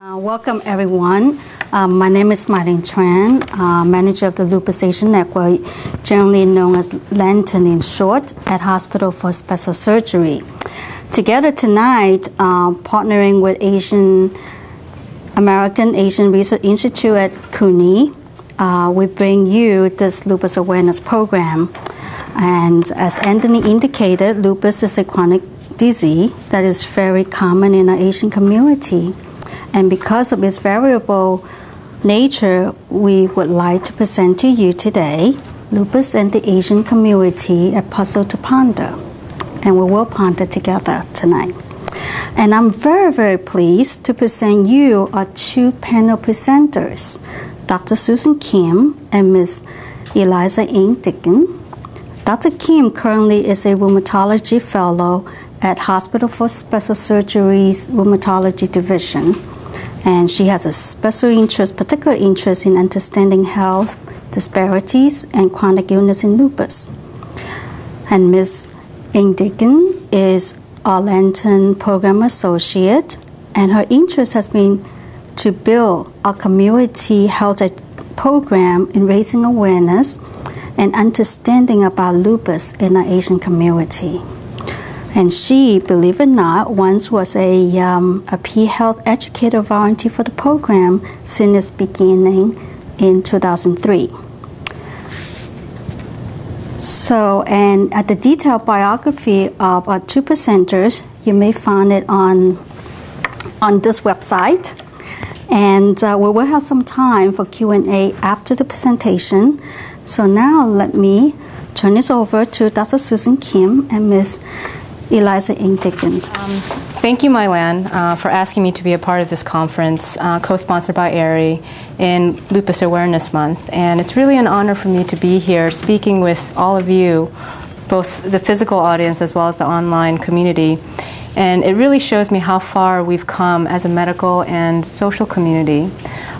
Uh, welcome, everyone. Um, my name is My-Lan Tran, uh, manager of the Lupus Asia Network, generally known as Lantern in short, at Hospital for Special Surgery. Together tonight, uh, partnering with Asian American Asian Research Institute at CUNY, uh, we bring you this lupus awareness program. And as Anthony indicated, lupus is a chronic disease that is very common in our Asian community. And because of its variable nature, we would like to present to you today lupus and the Asian community, a puzzle to ponder. And we will ponder together tonight. And I'm very, very pleased to present you our two panel presenters, Dr. Susan Kim and Ms. Eliza Ngan-Dittgen. Dr. Kim currently is a rheumatology fellow at Hospital for Special Surgery's Rheumatology Division and she has a special interest, particular interest in understanding health disparities and chronic illness in lupus. And Ms. Ngan-Dittgen is our Lantern Program Associate, and her interest has been to build a community health program in raising awareness and understanding about lupus in our Asian community. And she, believe it or not, once was a, um, a P Health educator volunteer for the program since its beginning in 2003. So, and at the detailed biography of our two presenters, you may find it on on this website. And uh, we will have some time for Q&A after the presentation. So now let me turn this over to Dr. Susan Kim and Ms. Eliza Ng. Um, thank you, My-Lan, uh, for asking me to be a part of this conference, uh, co-sponsored by ARI in Lupus Awareness Month. And it's really an honor for me to be here speaking with all of you, both the physical audience as well as the online community. And it really shows me how far we've come as a medical and social community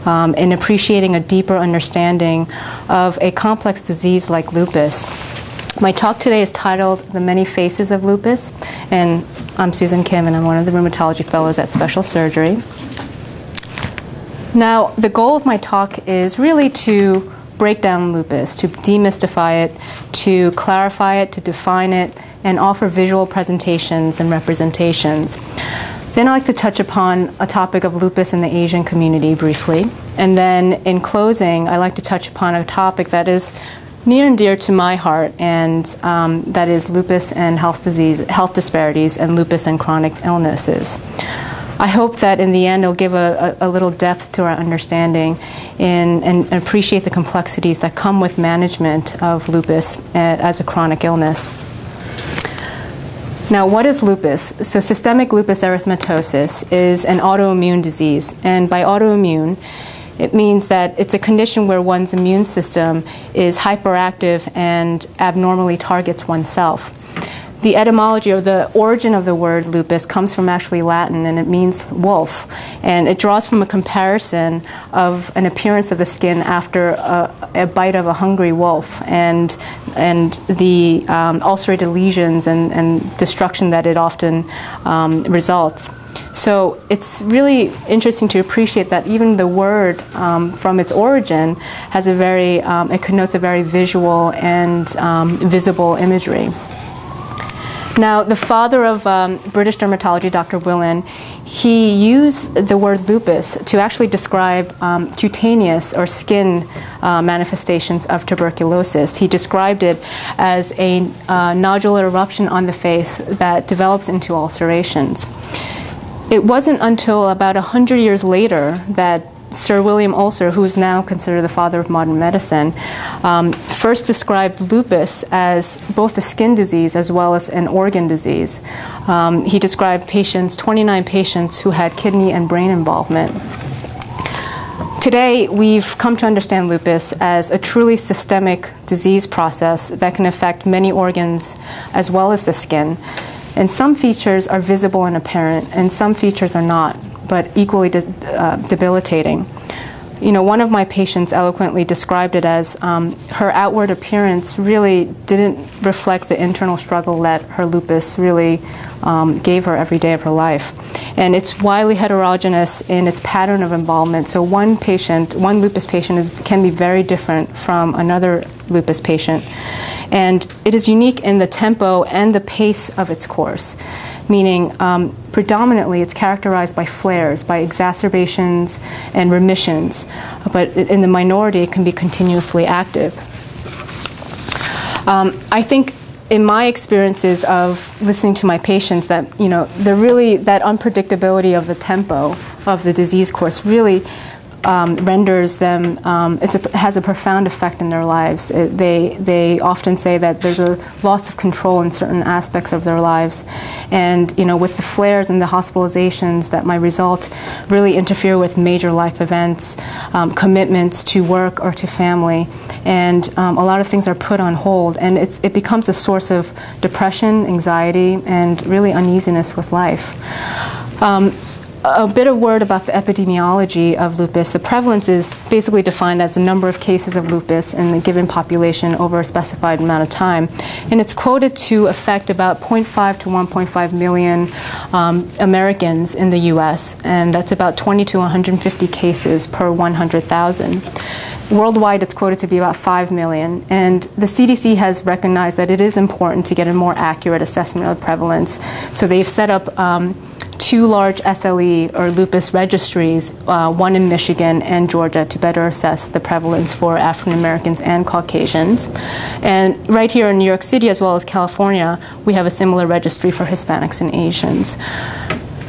um, in appreciating a deeper understanding of a complex disease like lupus. My talk today is titled The Many Faces of Lupus, and I'm Susan Kim, and I'm one of the rheumatology fellows at Special Surgery. Now, the goal of my talk is really to break down lupus, to demystify it, to clarify it, to define it, and offer visual presentations and representations. Then I'd like to touch upon a topic of lupus in the Asian community briefly. And then in closing, I'd like to touch upon a topic that is near and dear to my heart, and um, that is lupus and health disease, health disparities, and lupus and chronic illnesses. I hope that in the end it'll give a, a, a little depth to our understanding in, and appreciate the complexities that come with management of lupus uh, as a chronic illness. Now, what is lupus? So, systemic lupus erythematosus is an autoimmune disease, and by autoimmune, it means that it's a condition where one's immune system is hyperactive and abnormally targets oneself. The etymology or the origin of the word lupus comes from actually Latin and it means wolf. And it draws from a comparison of an appearance of the skin after a, a bite of a hungry wolf and, and the um, ulcerated lesions and, and destruction that it often um, results. So it's really interesting to appreciate that even the word, um, from its origin, has a very, um, it connotes a very visual and um, visible imagery. Now, the father of um, British dermatology, Dr. Willan, he used the word lupus to actually describe um, cutaneous or skin uh, manifestations of tuberculosis. He described it as a uh, nodular eruption on the face that develops into ulcerations it wasn't until about 100 years later that Sir William Osler, who is now considered the father of modern medicine, um, first described lupus as both a skin disease as well as an organ disease. Um, he described patients, 29 patients who had kidney and brain involvement. Today, we've come to understand lupus as a truly systemic disease process that can affect many organs as well as the skin. And some features are visible and apparent, and some features are not, but equally de- uh, debilitating. you know, one of my patients eloquently described it as um, her outward appearance really didn't reflect the internal struggle that her lupus really um, gave her every day of her life. And it's widely heterogeneous in its pattern of involvement. So one patient, one lupus patient, is, can be very different from another lupus patient. And it is unique in the tempo and the pace of its course, meaning um, predominantly it's characterized by flares, by exacerbations and remissions, but in the minority it can be continuously active. Um, I think in my experiences of listening to my patients that you know they're really that unpredictability of the tempo of the disease course really um, renders them, um, it has a profound effect in their lives. It, they, they often say that there's a loss of control in certain aspects of their lives. And, you know, with the flares and the hospitalizations that might result really interfere with major life events, um, commitments to work or to family. And um, a lot of things are put on hold. And it's, it becomes a source of depression, anxiety, and really uneasiness with life. Um, a bit of word about the epidemiology of lupus. The prevalence is basically defined as the number of cases of lupus in the given population over a specified amount of time. And it's quoted to affect about 0.5 to 1.5 million um, Americans in the US, and that's about 20 to 150 cases per 100,000. Worldwide, it's quoted to be about 5 million. And the CDC has recognized that it is important to get a more accurate assessment of prevalence. So they've set up um, two large SLE or lupus registries, uh, one in Michigan and Georgia, to better assess the prevalence for African Americans and Caucasians. And right here in New York City, as well as California, we have a similar registry for Hispanics and Asians.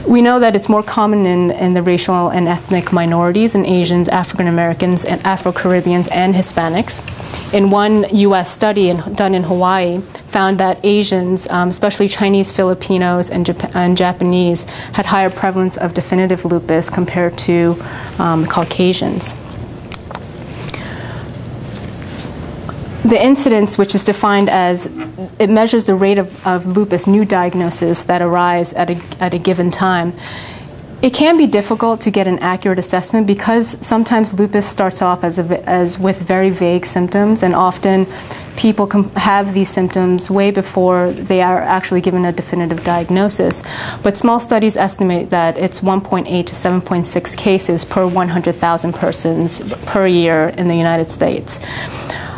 We know that it's more common in, in the racial and ethnic minorities in Asians, African Americans, and Afro Caribbeans and Hispanics. In one U.S. study in, done in Hawaii, found that Asians, um, especially Chinese, Filipinos, and, Jap- and, Japanese, had higher prevalence of definitive lupus compared to um, Caucasians. The incidence, which is defined as it measures the rate of, of lupus new diagnoses that arise at a, at a given time, it can be difficult to get an accurate assessment because sometimes lupus starts off as, a, as with very vague symptoms, and often people have these symptoms way before they are actually given a definitive diagnosis. But small studies estimate that it's 1.8 to 7.6 cases per 100,000 persons per year in the United States.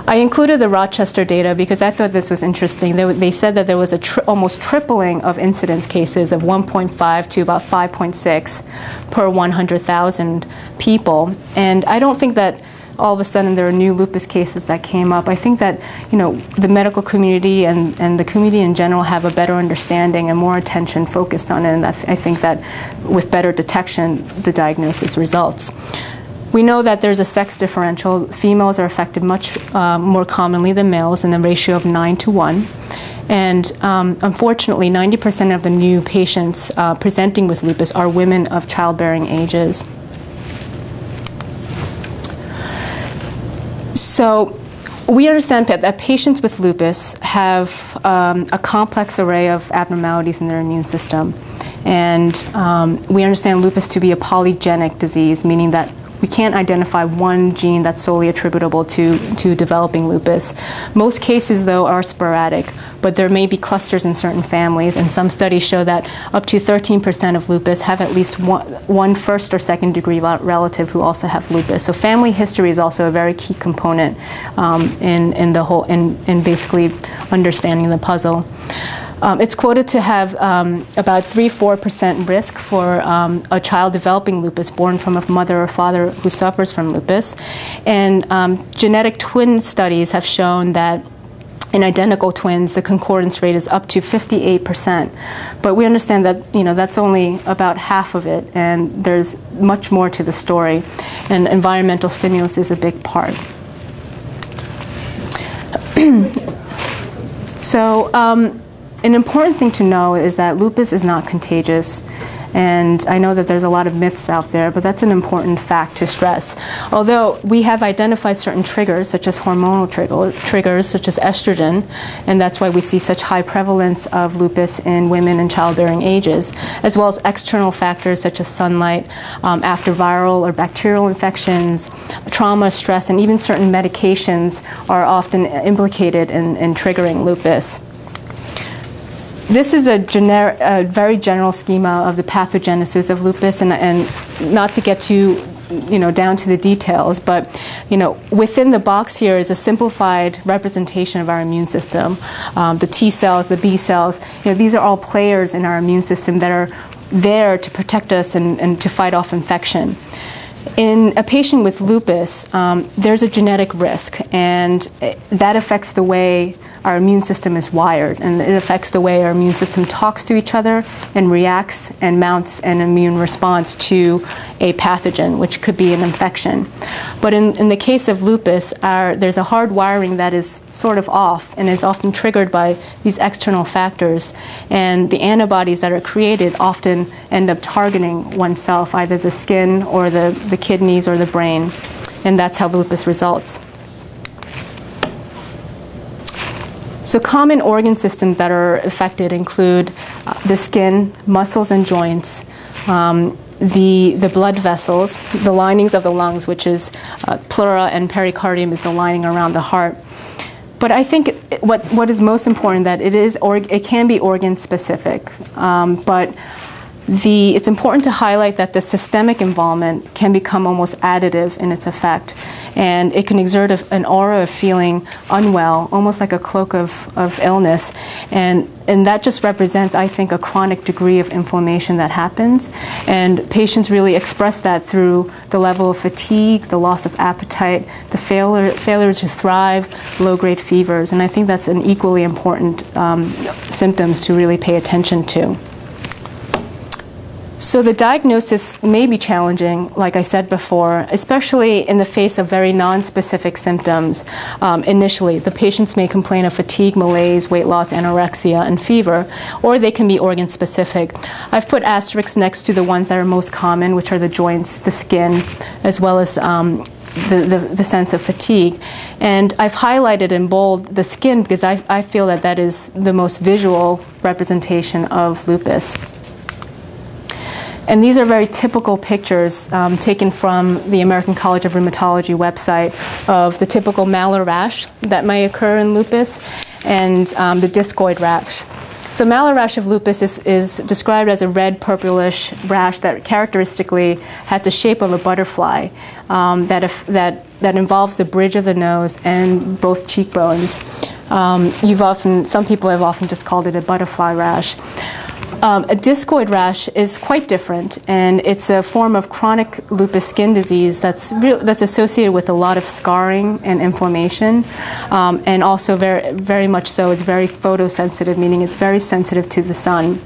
I included the Rochester data because I thought this was interesting. They, they said that there was a tri- almost tripling of incidence cases of 1.5 to about 5.6 per 100,000 people. And I don't think that all of a sudden there are new lupus cases that came up. I think that you know the medical community and, and the community in general have a better understanding and more attention focused on it. And I, th- I think that with better detection, the diagnosis results. We know that there's a sex differential. Females are affected much uh, more commonly than males in the ratio of 9 to 1. And um, unfortunately, 90% of the new patients uh, presenting with lupus are women of childbearing ages. So, we understand that patients with lupus have um, a complex array of abnormalities in their immune system. And um, we understand lupus to be a polygenic disease, meaning that we can't identify one gene that's solely attributable to, to developing lupus. Most cases, though, are sporadic, but there may be clusters in certain families, and some studies show that up to 13% of lupus have at least one, one first or second degree relative who also have lupus. So family history is also a very key component um, in, in the whole, in, in basically understanding the puzzle. Um, it's quoted to have um, about 3 4% risk for um, a child developing lupus born from a mother or father who suffers from lupus. And um, genetic twin studies have shown that in identical twins, the concordance rate is up to 58%. But we understand that you know that's only about half of it, and there's much more to the story. And environmental stimulus is a big part. so. Um, an important thing to know is that lupus is not contagious. And I know that there's a lot of myths out there, but that's an important fact to stress. Although we have identified certain triggers, such as hormonal trigger, triggers, such as estrogen, and that's why we see such high prevalence of lupus in women in childbearing ages, as well as external factors such as sunlight, um, after viral or bacterial infections, trauma, stress, and even certain medications are often implicated in, in triggering lupus. This is a, a very general schema of the pathogenesis of lupus, and, and not to get too you know down to the details but you know within the box here is a simplified representation of our immune system. Um, the t cells the b cells you know these are all players in our immune system that are there to protect us and, and to fight off infection. In a patient with lupus, um, there's a genetic risk, and that affects the way our immune system is wired, and it affects the way our immune system talks to each other and reacts and mounts an immune response to a pathogen, which could be an infection. But in, in the case of lupus, our, there's a hard wiring that is sort of off, and it's often triggered by these external factors. And the antibodies that are created often end up targeting oneself, either the skin or the, the kidneys or the brain, and that's how lupus results. So, common organ systems that are affected include uh, the skin, muscles, and joints. Um, the, the blood vessels, the linings of the lungs, which is uh, pleura and pericardium, is the lining around the heart. But I think what, what is most important that it is or, it can be organ specific. Um, but the, it's important to highlight that the systemic involvement can become almost additive in its effect, and it can exert a, an aura of feeling unwell, almost like a cloak of, of illness, and, and that just represents, I think, a chronic degree of inflammation that happens, and patients really express that through the level of fatigue, the loss of appetite, the failure, failure to thrive, low-grade fevers, and I think that's an equally important um, symptoms to really pay attention to. So the diagnosis may be challenging, like I said before, especially in the face of very non-specific symptoms. Um, initially, the patients may complain of fatigue, malaise, weight loss, anorexia, and fever, or they can be organ specific. I've put asterisks next to the ones that are most common, which are the joints, the skin, as well as um, the, the, the, sense of fatigue. And I've highlighted in bold the skin because I, I feel that that is the most visual representation of lupus. And these are very typical pictures um, taken from the American College of Rheumatology website of the typical malar rash that may occur in lupus and um, the discoid rash. So malar rash of lupus is, is described as a red purplish rash that characteristically has the shape of a butterfly um, that, if, that, that involves the bridge of the nose and both cheekbones. Um, you've often, some people have often just called it a butterfly rash. Um, a discoid rash is quite different, and it's a form of chronic lupus skin disease that's that's associated with a lot of scarring and inflammation, um, and also very very much so. It's very photosensitive, meaning it's very sensitive to the sun.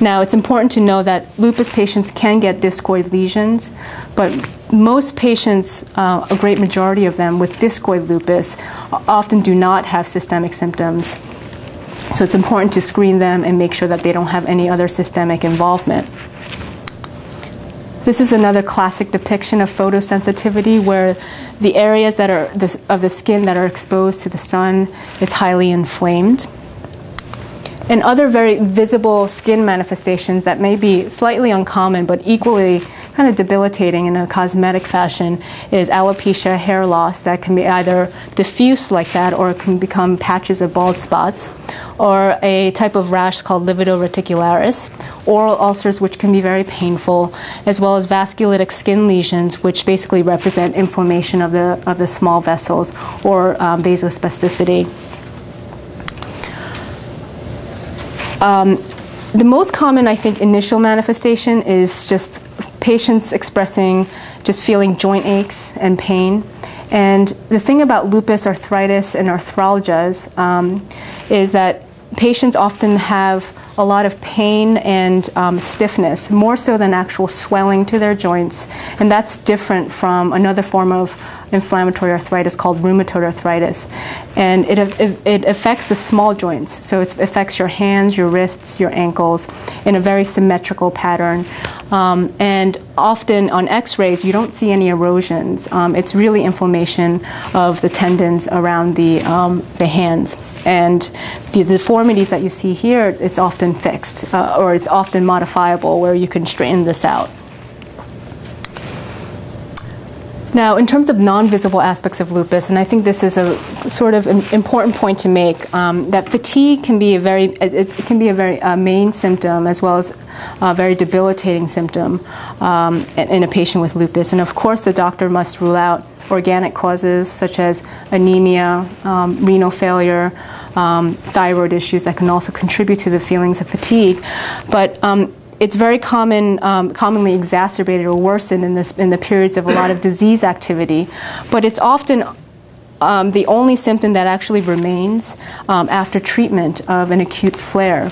Now, it's important to know that lupus patients can get discoid lesions, but most patients, uh, a great majority of them with discoid lupus, often do not have systemic symptoms. So it's important to screen them and make sure that they don't have any other systemic involvement. This is another classic depiction of photosensitivity where the areas that are the, of the skin that are exposed to the sun is highly inflamed. And other very visible skin manifestations that may be slightly uncommon but equally kind of debilitating in a cosmetic fashion is alopecia hair loss that can be either diffuse like that or it can become patches of bald spots or a type of rash called livedo reticularis, oral ulcers which can be very painful, as well as vasculitic skin lesions which basically represent inflammation of the, of the small vessels or um, vasospasticity. Um, the most common, I think, initial manifestation is just patients expressing just feeling joint aches and pain. And the thing about lupus arthritis and arthralgias um, is that patients often have a lot of pain and um, stiffness, more so than actual swelling to their joints. And that's different from another form of inflammatory arthritis called rheumatoid arthritis. And it, it, affects the small joints. So it affects your hands, your wrists, your ankles in a very symmetrical pattern. Um, and often on x rays, you don't see any erosions. Um, it's really inflammation of the tendons around the, um, the hands. And the deformities that you see here, it's often fixed uh, or it's often modifiable where you can straighten this out. Now, in terms of non-visible aspects of lupus, and I think this is a sort of important point to make, um, that fatigue can be a very it, can be a very uh, main symptom as well as a very debilitating symptom um, in a patient with lupus. And of course, the doctor must rule out organic causes such as anemia, um, renal failure, um, thyroid issues that can also contribute to the feelings of fatigue. But um, it's very common, um, commonly exacerbated or worsened in, this, in the periods of a lot of disease activity, but it's often um, the only symptom that actually remains um, after treatment of an acute flare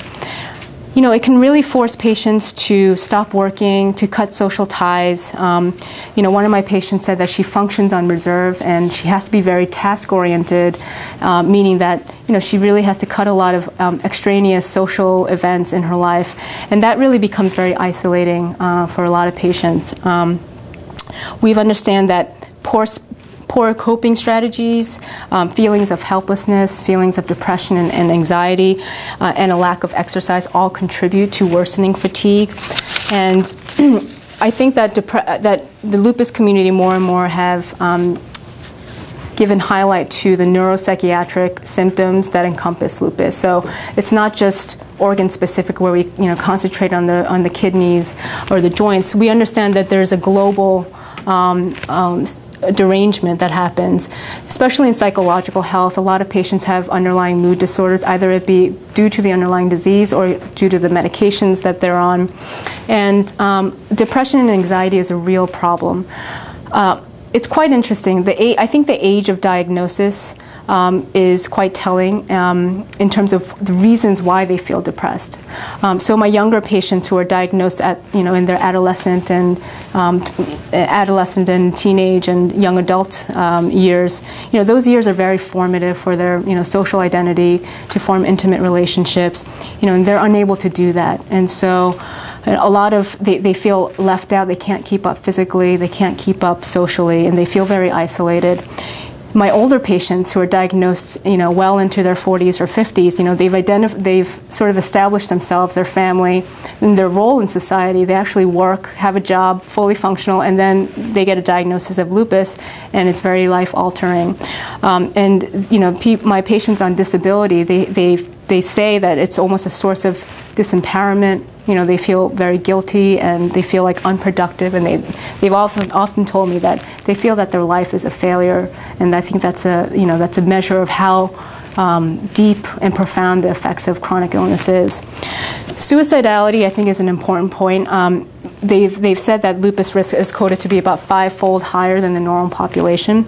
you know, it can really force patients to stop working, to cut social ties. Um, you know, one of my patients said that she functions on reserve and she has to be very task oriented, uh, meaning that, you know, she really has to cut a lot of um, extraneous social events in her life. And that really becomes very isolating uh, for a lot of patients. Um, we understand that poor poor coping strategies, um, feelings of helplessness, feelings of depression and, and anxiety, uh, and a lack of exercise all contribute to worsening fatigue. And I think that, depre- that the lupus community more and more have um, given highlight to the neuropsychiatric symptoms that encompass lupus. So it's not just organ specific where we you know concentrate on the on the kidneys or the joints. We understand that there's a global um, um, derangement that happens, especially in psychological health. A lot of patients have underlying mood disorders, either it be due to the underlying disease or due to the medications that they're on. And um, depression and anxiety is a real problem. Uh, it's quite interesting. The I think the age of diagnosis um, is quite telling um, in terms of the reasons why they feel depressed. Um, so my younger patients who are diagnosed at you know in their adolescent and um, adolescent and teenage and young adult um, years, you know those years are very formative for their you know social identity to form intimate relationships, you know, and they're unable to do that, and so a lot of they, they feel left out they can't keep up physically they can't keep up socially and they feel very isolated my older patients who are diagnosed, you know, well into their 40s or 50s, you know, they've identif- they've sort of established themselves, their family, and their role in society. They actually work, have a job, fully functional, and then they get a diagnosis of lupus, and it's very life altering. Um, and you know, pe- my patients on disability, they they they say that it's almost a source of disempowerment you know, they feel very guilty and they feel like unproductive, and they they've often often told me that they feel that their life is a failure, and I think that's a you know that's a measure of how. Um, deep and profound the effects of chronic illness is. Suicidality, I think, is an important point. Um, they've, they've said that lupus risk is quoted to be about fivefold higher than the normal population.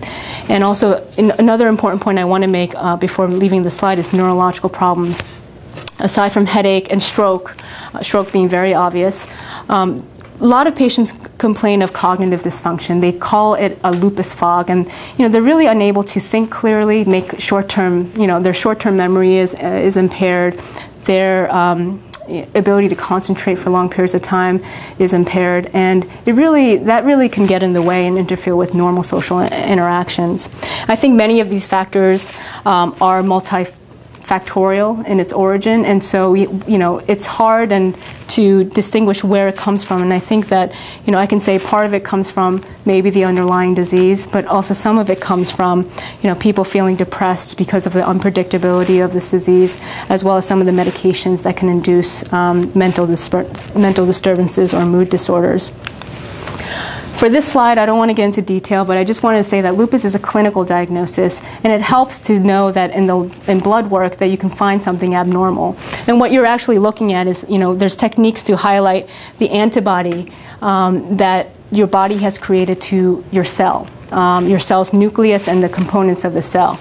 And also, another important point I want to make uh, before leaving the slide is neurological problems aside from headache and stroke, uh, stroke being very obvious, um, a lot of patients complain of cognitive dysfunction. They call it a lupus fog, and you know they're really unable to think clearly, make short-term. You know their short-term memory is uh, is impaired. Their um, ability to concentrate for long periods of time is impaired, and it really that really can get in the way and interfere with normal social interactions. I think many of these factors um, are multi factorial in its origin, and so you know it's hard and to distinguish where it comes from. And I think that you know I can say part of it comes from maybe the underlying disease, but also some of it comes from you know people feeling depressed because of the unpredictability of this disease, as well as some of the medications that can induce um, mental mental disturbances or mood disorders. For this slide, I don't want to get into detail, but I just wanted to say that lupus is a clinical diagnosis, and it helps to know that in the in blood work that you can find something abnormal. And what you're actually looking at is, you know, there's techniques to highlight the antibody um, that your body has created to your cell. Um, your cell's nucleus and the components of the cell.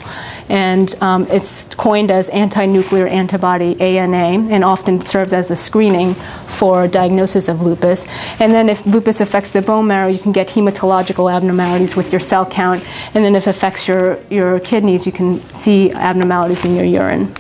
And um, it's coined as anti nuclear antibody ANA and often serves as a screening for diagnosis of lupus. And then, if lupus affects the bone marrow, you can get hematological abnormalities with your cell count. And then, if it affects your, your kidneys, you can see abnormalities in your urine.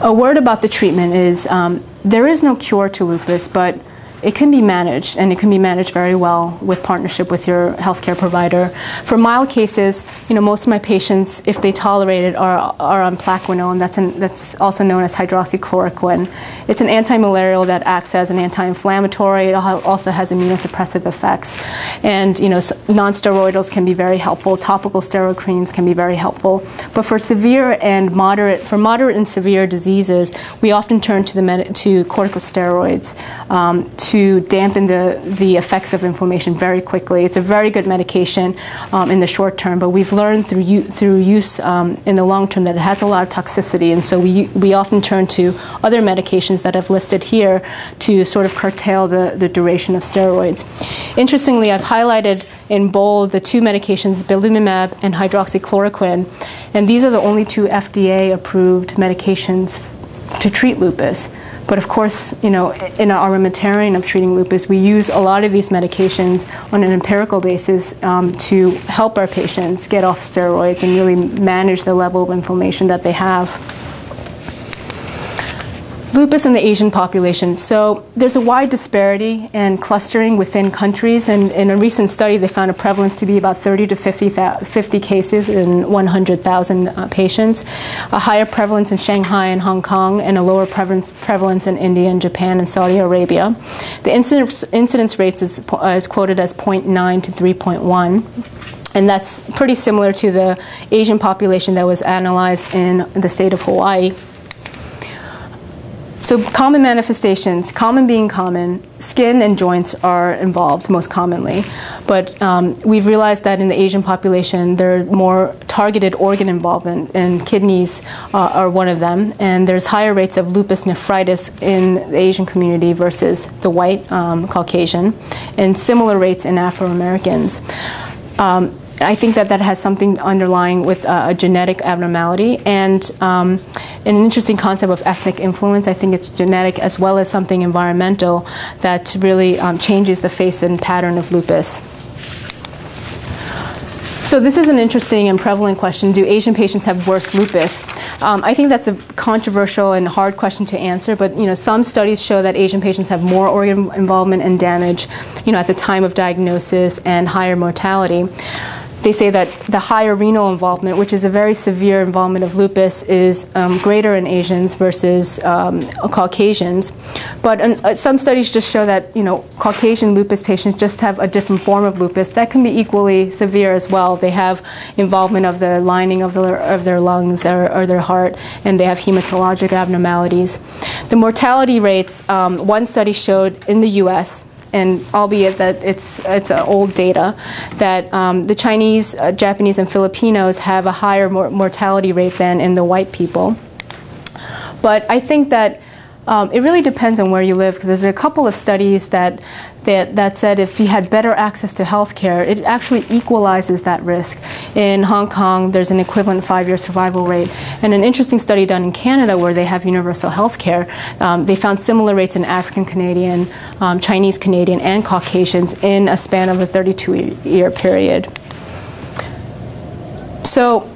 A word about the treatment is um, there is no cure to lupus, but it can be managed, and it can be managed very well with partnership with your healthcare provider. For mild cases, you know, most of my patients, if they tolerate it, are, are on plaquenil, that's, an, that's also known as hydroxychloroquine. It's an anti-malarial that acts as an anti-inflammatory. It also has immunosuppressive effects, and you know, non-steroidals can be very helpful. Topical steroid creams can be very helpful. But for severe and moderate, for moderate and severe diseases, we often turn to the med- to corticosteroids. Um, to dampen the, the effects of inflammation very quickly. It's a very good medication um, in the short term, but we've learned through, through use um, in the long term that it has a lot of toxicity, and so we, we often turn to other medications that I've listed here to sort of curtail the, the duration of steroids. Interestingly, I've highlighted in bold the two medications, belimumab and hydroxychloroquine, and these are the only two FDA approved medications to treat lupus. But of course, you know, in our armamentarium of treating lupus, we use a lot of these medications on an empirical basis um, to help our patients get off steroids and really manage the level of inflammation that they have lupus in the Asian population. So there's a wide disparity and clustering within countries, and in a recent study, they found a prevalence to be about 30 to 50, 50 cases in 100,000 uh, patients, a higher prevalence in Shanghai and Hong Kong, and a lower prevalence, prevalence in India and Japan and Saudi Arabia. The incidence, incidence rates is, is quoted as 0.9 to 3.1 and that's pretty similar to the Asian population that was analyzed in the state of Hawaii. So, common manifestations, common being common, skin and joints are involved most commonly. But um, we've realized that in the Asian population, there are more targeted organ involvement, and kidneys uh, are one of them. And there's higher rates of lupus nephritis in the Asian community versus the white um, Caucasian, and similar rates in Afro Americans. Um, I think that that has something underlying with uh, a genetic abnormality and um, an interesting concept of ethnic influence. I think it's genetic as well as something environmental that really um, changes the face and pattern of lupus. So this is an interesting and prevalent question. Do Asian patients have worse lupus? Um, I think that's a controversial and hard question to answer, but you know, some studies show that Asian patients have more organ involvement and damage, you know, at the time of diagnosis and higher mortality they say that the higher renal involvement, which is a very severe involvement of lupus, is um, greater in Asians versus um, Caucasians. But uh, some studies just show that you know Caucasian lupus patients just have a different form of lupus that can be equally severe as well. They have involvement of the lining of their of their lungs or, or their heart, and they have hematologic abnormalities. The mortality rates. Um, one study showed in the U.S and albeit that it's it's old data, that um, the Chinese, uh, Japanese, and Filipinos have a higher mor- mortality rate than in the white people. But I think that um, it really depends on where you live because there's a couple of studies that, that, that said if you had better access to health care, it actually equalizes that risk. In Hong Kong, there's an equivalent five year survival rate. And an interesting study done in Canada where they have universal health care, um, they found similar rates in African Canadian, um, Chinese Canadian, and Caucasians in a span of a 32 year period. So,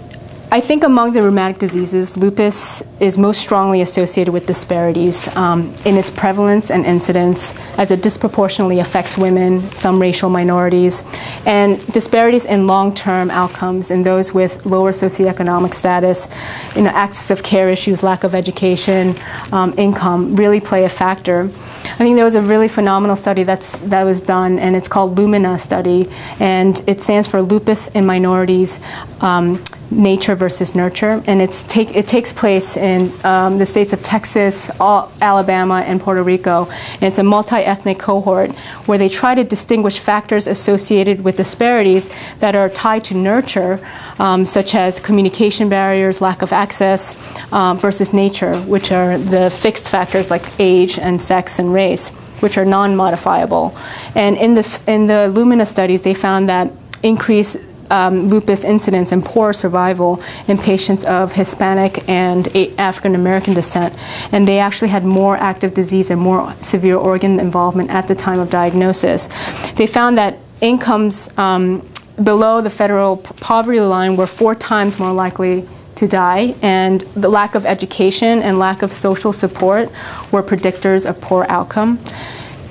I think among the rheumatic diseases, lupus is most strongly associated with disparities um, in its prevalence and incidence, as it disproportionately affects women, some racial minorities, and disparities in long term outcomes in those with lower socioeconomic status, you know, access of care issues, lack of education, um, income really play a factor. I think there was a really phenomenal study that's, that was done, and it's called Lumina study, and it stands for Lupus in Minorities. Um, nature versus nurture, and it's take, it takes place in um, the states of Texas, all, Alabama, and Puerto Rico. And it's a multi-ethnic cohort where they try to distinguish factors associated with disparities that are tied to nurture, um, such as communication barriers, lack of access, um, versus nature, which are the fixed factors like age and sex and race, which are non-modifiable. And in the in the Lumina studies, they found that increase um, lupus incidence and poor survival in patients of Hispanic and African American descent. And they actually had more active disease and more severe organ involvement at the time of diagnosis. They found that incomes um, below the federal poverty line were four times more likely to die, and the lack of education and lack of social support were predictors of poor outcome.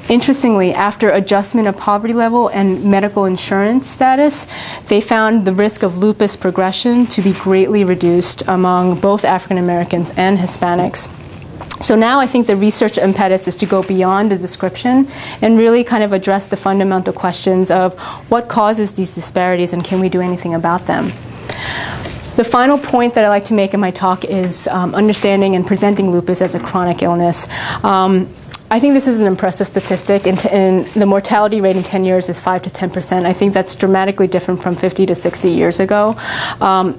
Interestingly, after adjustment of poverty level and medical insurance status, they found the risk of lupus progression to be greatly reduced among both African Americans and Hispanics. So now I think the research impetus is to go beyond the description and really kind of address the fundamental questions of what causes these disparities and can we do anything about them. The final point that I like to make in my talk is um, understanding and presenting lupus as a chronic illness. Um, I think this is an impressive statistic, and, the mortality rate in 10 years is 5 to 10 percent. I think that's dramatically different from 50 to 60 years ago. Um,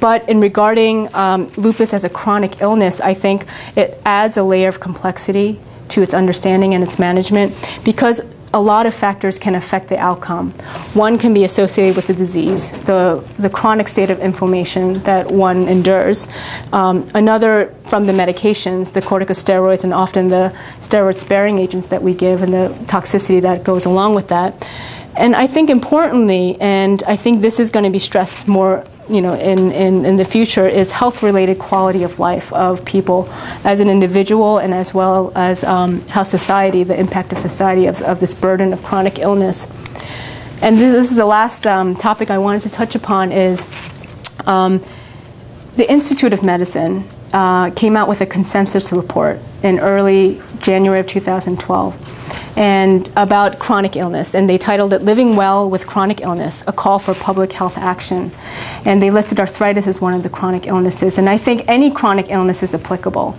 but in regarding um, lupus as a chronic illness, I think it adds a layer of complexity to its understanding and its management because a lot of factors can affect the outcome. One can be associated with the disease, the, the chronic state of inflammation that one endures. Um, another from the medications, the corticosteroids, and often the steroid sparing agents that we give, and the toxicity that goes along with that. And I think importantly, and I think this is going to be stressed more you know, in, in, in the future is health-related quality of life of people as an individual and as well as um, how society, the impact of society of, of this burden of chronic illness. And this is the last um, topic I wanted to touch upon is um, the Institute of Medicine uh, came out with a consensus report in early January of 2012 and about chronic illness. And they titled it Living Well with Chronic Illness A Call for Public Health Action. And they listed arthritis as one of the chronic illnesses. And I think any chronic illness is applicable.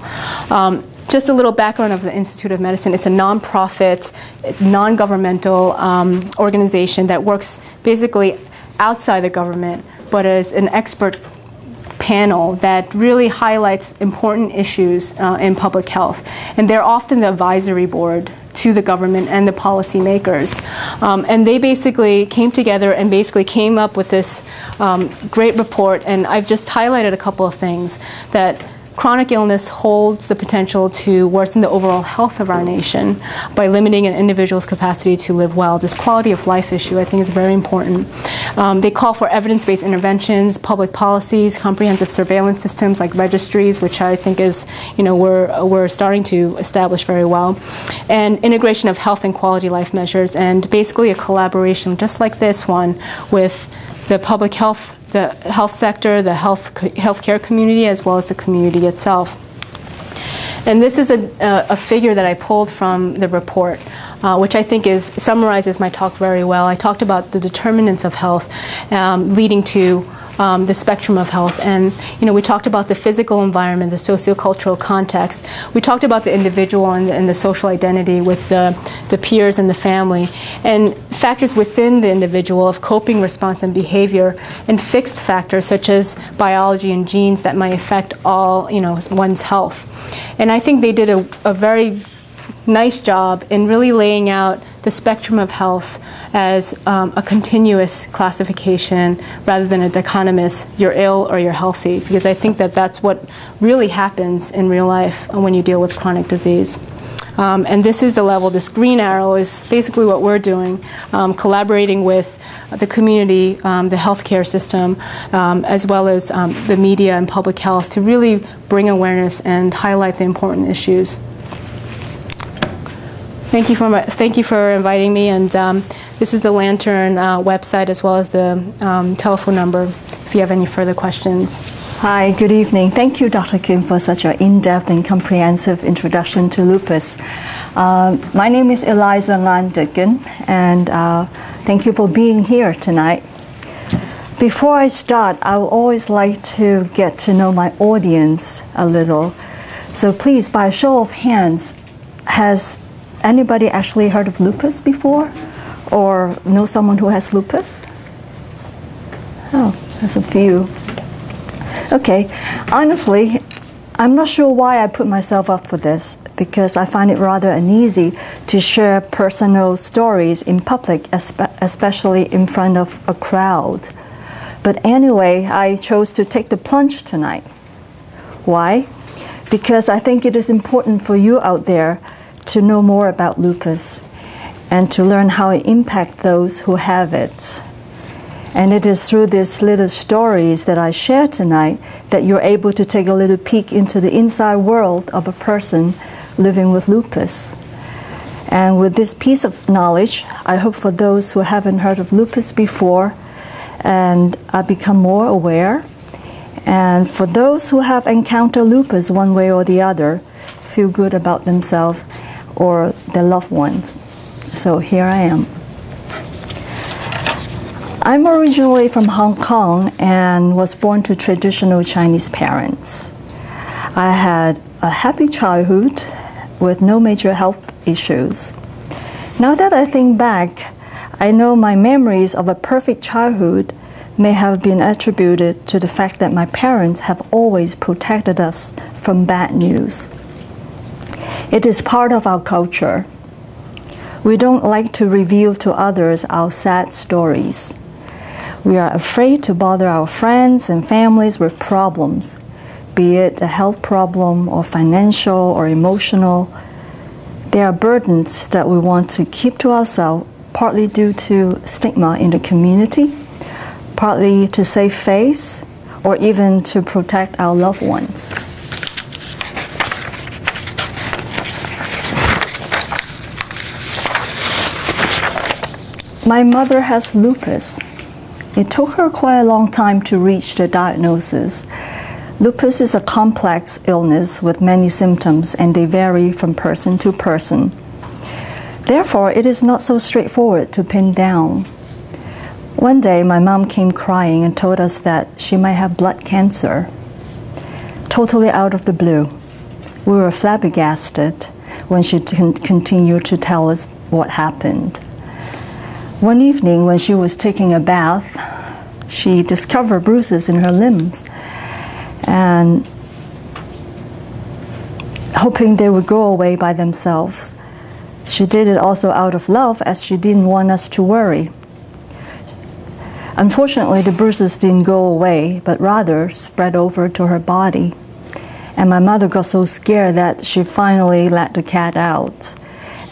Um, just a little background of the Institute of Medicine. It's a nonprofit, non governmental um, organization that works basically outside the government, but as an expert panel that really highlights important issues uh, in public health. And they're often the advisory board to the government and the policymakers. Um, and they basically came together and basically came up with this um, great report. And I've just highlighted a couple of things that chronic illness holds the potential to worsen the overall health of our nation by limiting an individual's capacity to live well. This quality of life issue, I think, is very important. Um, they call for evidence based interventions, public policies, comprehensive surveillance systems like registries, which I think is, you know, we're, we're starting to establish very well, and integration of health and quality life measures, and basically a collaboration just like this one with the public health the health sector, the health healthcare community, as well as the community itself. And this is a, a figure that I pulled from the report, uh, which I think is summarizes my talk very well. I talked about the determinants of health um, leading to um, the spectrum of health. And you know, we talked about the physical environment, the sociocultural context. We talked about the individual and the, and the social identity with the, the peers and the family, and factors within the individual of coping response and behavior, and fixed factors such as biology and genes that might affect all you know one's health. And I think they did a, a very nice job in really laying out the spectrum of health as um, a continuous classification rather than a dichotomous you're ill or you're healthy because I think that that's what really happens in real life when you deal with chronic disease. Um, and this is the level, this green arrow is basically what we're doing, um, collaborating with the community, um, the healthcare system, um, as well as um, the media and public health to really bring awareness and highlight the important issues. Thank you for thank you for inviting me, and um, this is the Lantern uh, website as well as the um, telephone number. If you have any further questions. Hi, good evening. Thank you, Dr. Kim, for such an in-depth and comprehensive introduction to lupus. Uh, my name is Eliza Ngan and uh, thank you for being here tonight. Before I start, I would always like to get to know my audience a little. So please, by a show of hands, has anybody actually heard of lupus before? Or know someone who has lupus? Oh, there's a few. Okay, honestly, I'm not sure why I put myself up for this because I find it rather uneasy to share personal stories in public, especially in front of a crowd. But anyway, I chose to take the plunge tonight. Why? Because I think it is important for you out there to know more about lupus and to learn how it impacts those who have it. And it is through these little stories that I share tonight that you're able to take a little peek into the inside world of a person living with lupus. And with this piece of knowledge, I hope for those who haven't heard of lupus before and I become more aware. And for those who have encountered lupus one way or the other, feel good about themselves or their loved ones. So here I am. I'm originally from Hong Kong and was born to traditional Chinese parents. I had a happy childhood with no major health issues. Now that I think back, I know my memories of a perfect childhood may have been attributed to the fact that my parents have always protected us from bad news. It is part of our culture. We don't like to reveal to others our sad stories. We are afraid to bother our friends and families with problems, be it a health problem or financial or emotional. There are burdens that we want to keep to ourselves, partly due to stigma in the community, partly to save face, or even to protect our loved ones. My mother has lupus. It took her quite a long time to reach the diagnosis. Lupus is a complex illness with many symptoms and they vary from person to person. Therefore, it is not so straightforward to pin down. One day, my mom came crying and told us that she might have blood cancer. Totally out of the blue. We were flabbergasted when she continued to tell us what happened. One evening, when she was taking a bath, she discovered bruises in her limbs and hoping they would go away by themselves. She did it also out of love as she didn't want us to worry. Unfortunately, the bruises didn't go away, but rather spread over to her body. And my mother got so scared that she finally let the cat out.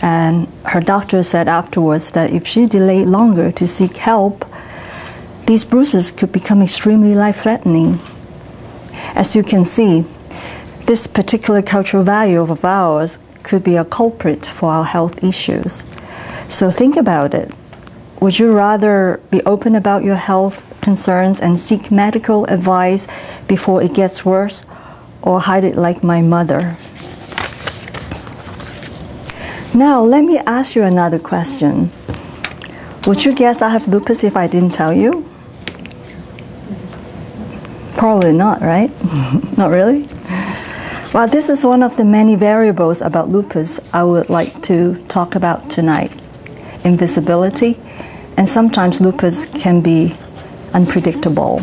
And her doctor said afterwards that if she delayed longer to seek help, these bruises could become extremely life threatening. As you can see, this particular cultural value of ours could be a culprit for our health issues. So think about it. Would you rather be open about your health concerns and seek medical advice before it gets worse, or hide it like my mother? Now, let me ask you another question. Would you guess I have lupus if I didn't tell you? Probably not, right? not really? Well, this is one of the many variables about lupus I would like to talk about tonight invisibility, and sometimes lupus can be unpredictable.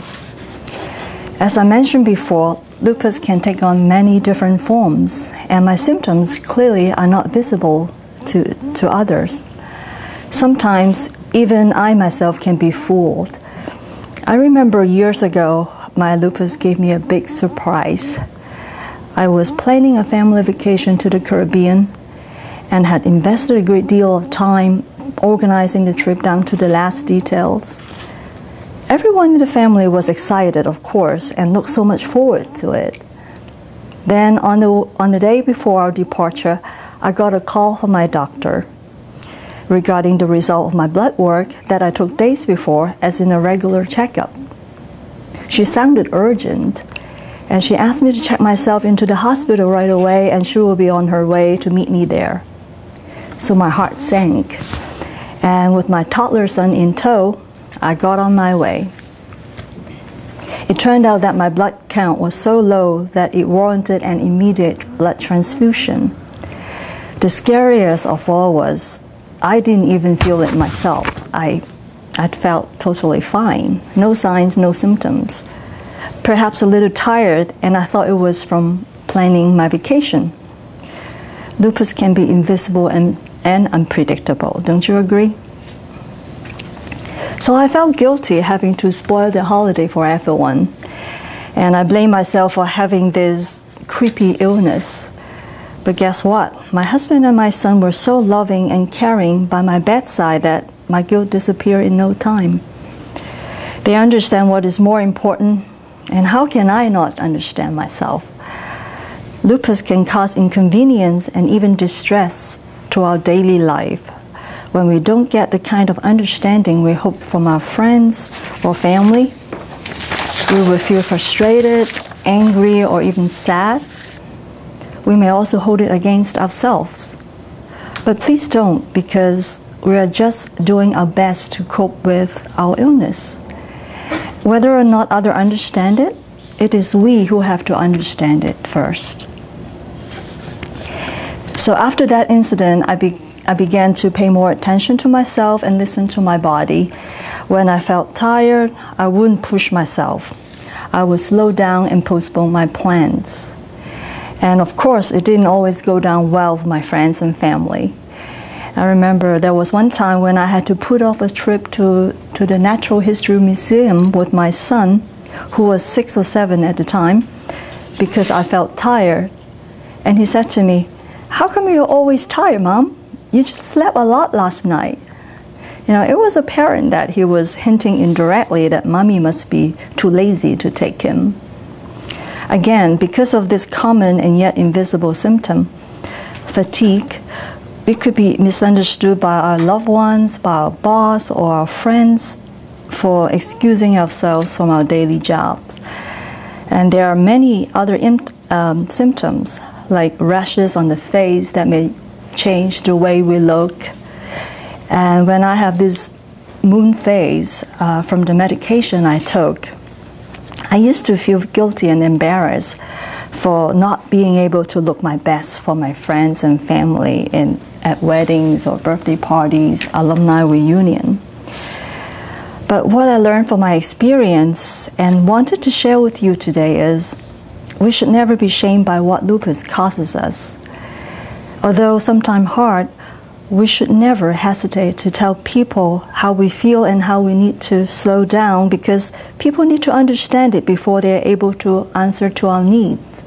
As I mentioned before, lupus can take on many different forms, and my symptoms clearly are not visible to, to others. Sometimes even I myself can be fooled. I remember years ago, my lupus gave me a big surprise. I was planning a family vacation to the Caribbean and had invested a great deal of time organizing the trip down to the last details. Everyone in the family was excited, of course, and looked so much forward to it. Then, on the, on the day before our departure, I got a call from my doctor regarding the result of my blood work that I took days before, as in a regular checkup. She sounded urgent, and she asked me to check myself into the hospital right away, and she will be on her way to meet me there. So my heart sank, and with my toddler son in tow, I got on my way. It turned out that my blood count was so low that it warranted an immediate blood transfusion. The scariest of all was I didn't even feel it myself. I, I felt totally fine. No signs, no symptoms. Perhaps a little tired, and I thought it was from planning my vacation. Lupus can be invisible and, and unpredictable, don't you agree? So I felt guilty having to spoil the holiday for everyone. And I blame myself for having this creepy illness. But guess what? My husband and my son were so loving and caring by my bedside that my guilt disappeared in no time. They understand what is more important, and how can I not understand myself? Lupus can cause inconvenience and even distress to our daily life when we don't get the kind of understanding we hope from our friends or family, we will feel frustrated, angry, or even sad. We may also hold it against ourselves. But please don't, because we are just doing our best to cope with our illness. Whether or not others understand it, it is we who have to understand it first. So after that incident, I, be, I began to pay more attention to myself and listen to my body. When I felt tired, I wouldn't push myself. I would slow down and postpone my plans. And of course, it didn't always go down well with my friends and family. I remember there was one time when I had to put off a trip to, to the Natural History Museum with my son, who was six or seven at the time, because I felt tired. And he said to me, How come you're always tired, Mom? You just slept a lot last night. You know, it was apparent that he was hinting indirectly that mommy must be too lazy to take him. Again, because of this common and yet invisible symptom, fatigue, we could be misunderstood by our loved ones, by our boss, or our friends for excusing ourselves from our daily jobs. And there are many other um, symptoms, like rashes on the face that may change the way we look. And when I have this moon face uh, from the medication I took, I used to feel guilty and embarrassed for not being able to look my best for my friends and family in, at weddings or birthday parties, alumni reunion. But what I learned from my experience and wanted to share with you today is we should never be shamed by what lupus causes us. Although sometimes hard, we should never hesitate to tell people how we feel and how we need to slow down because people need to understand it before they're able to answer to our needs.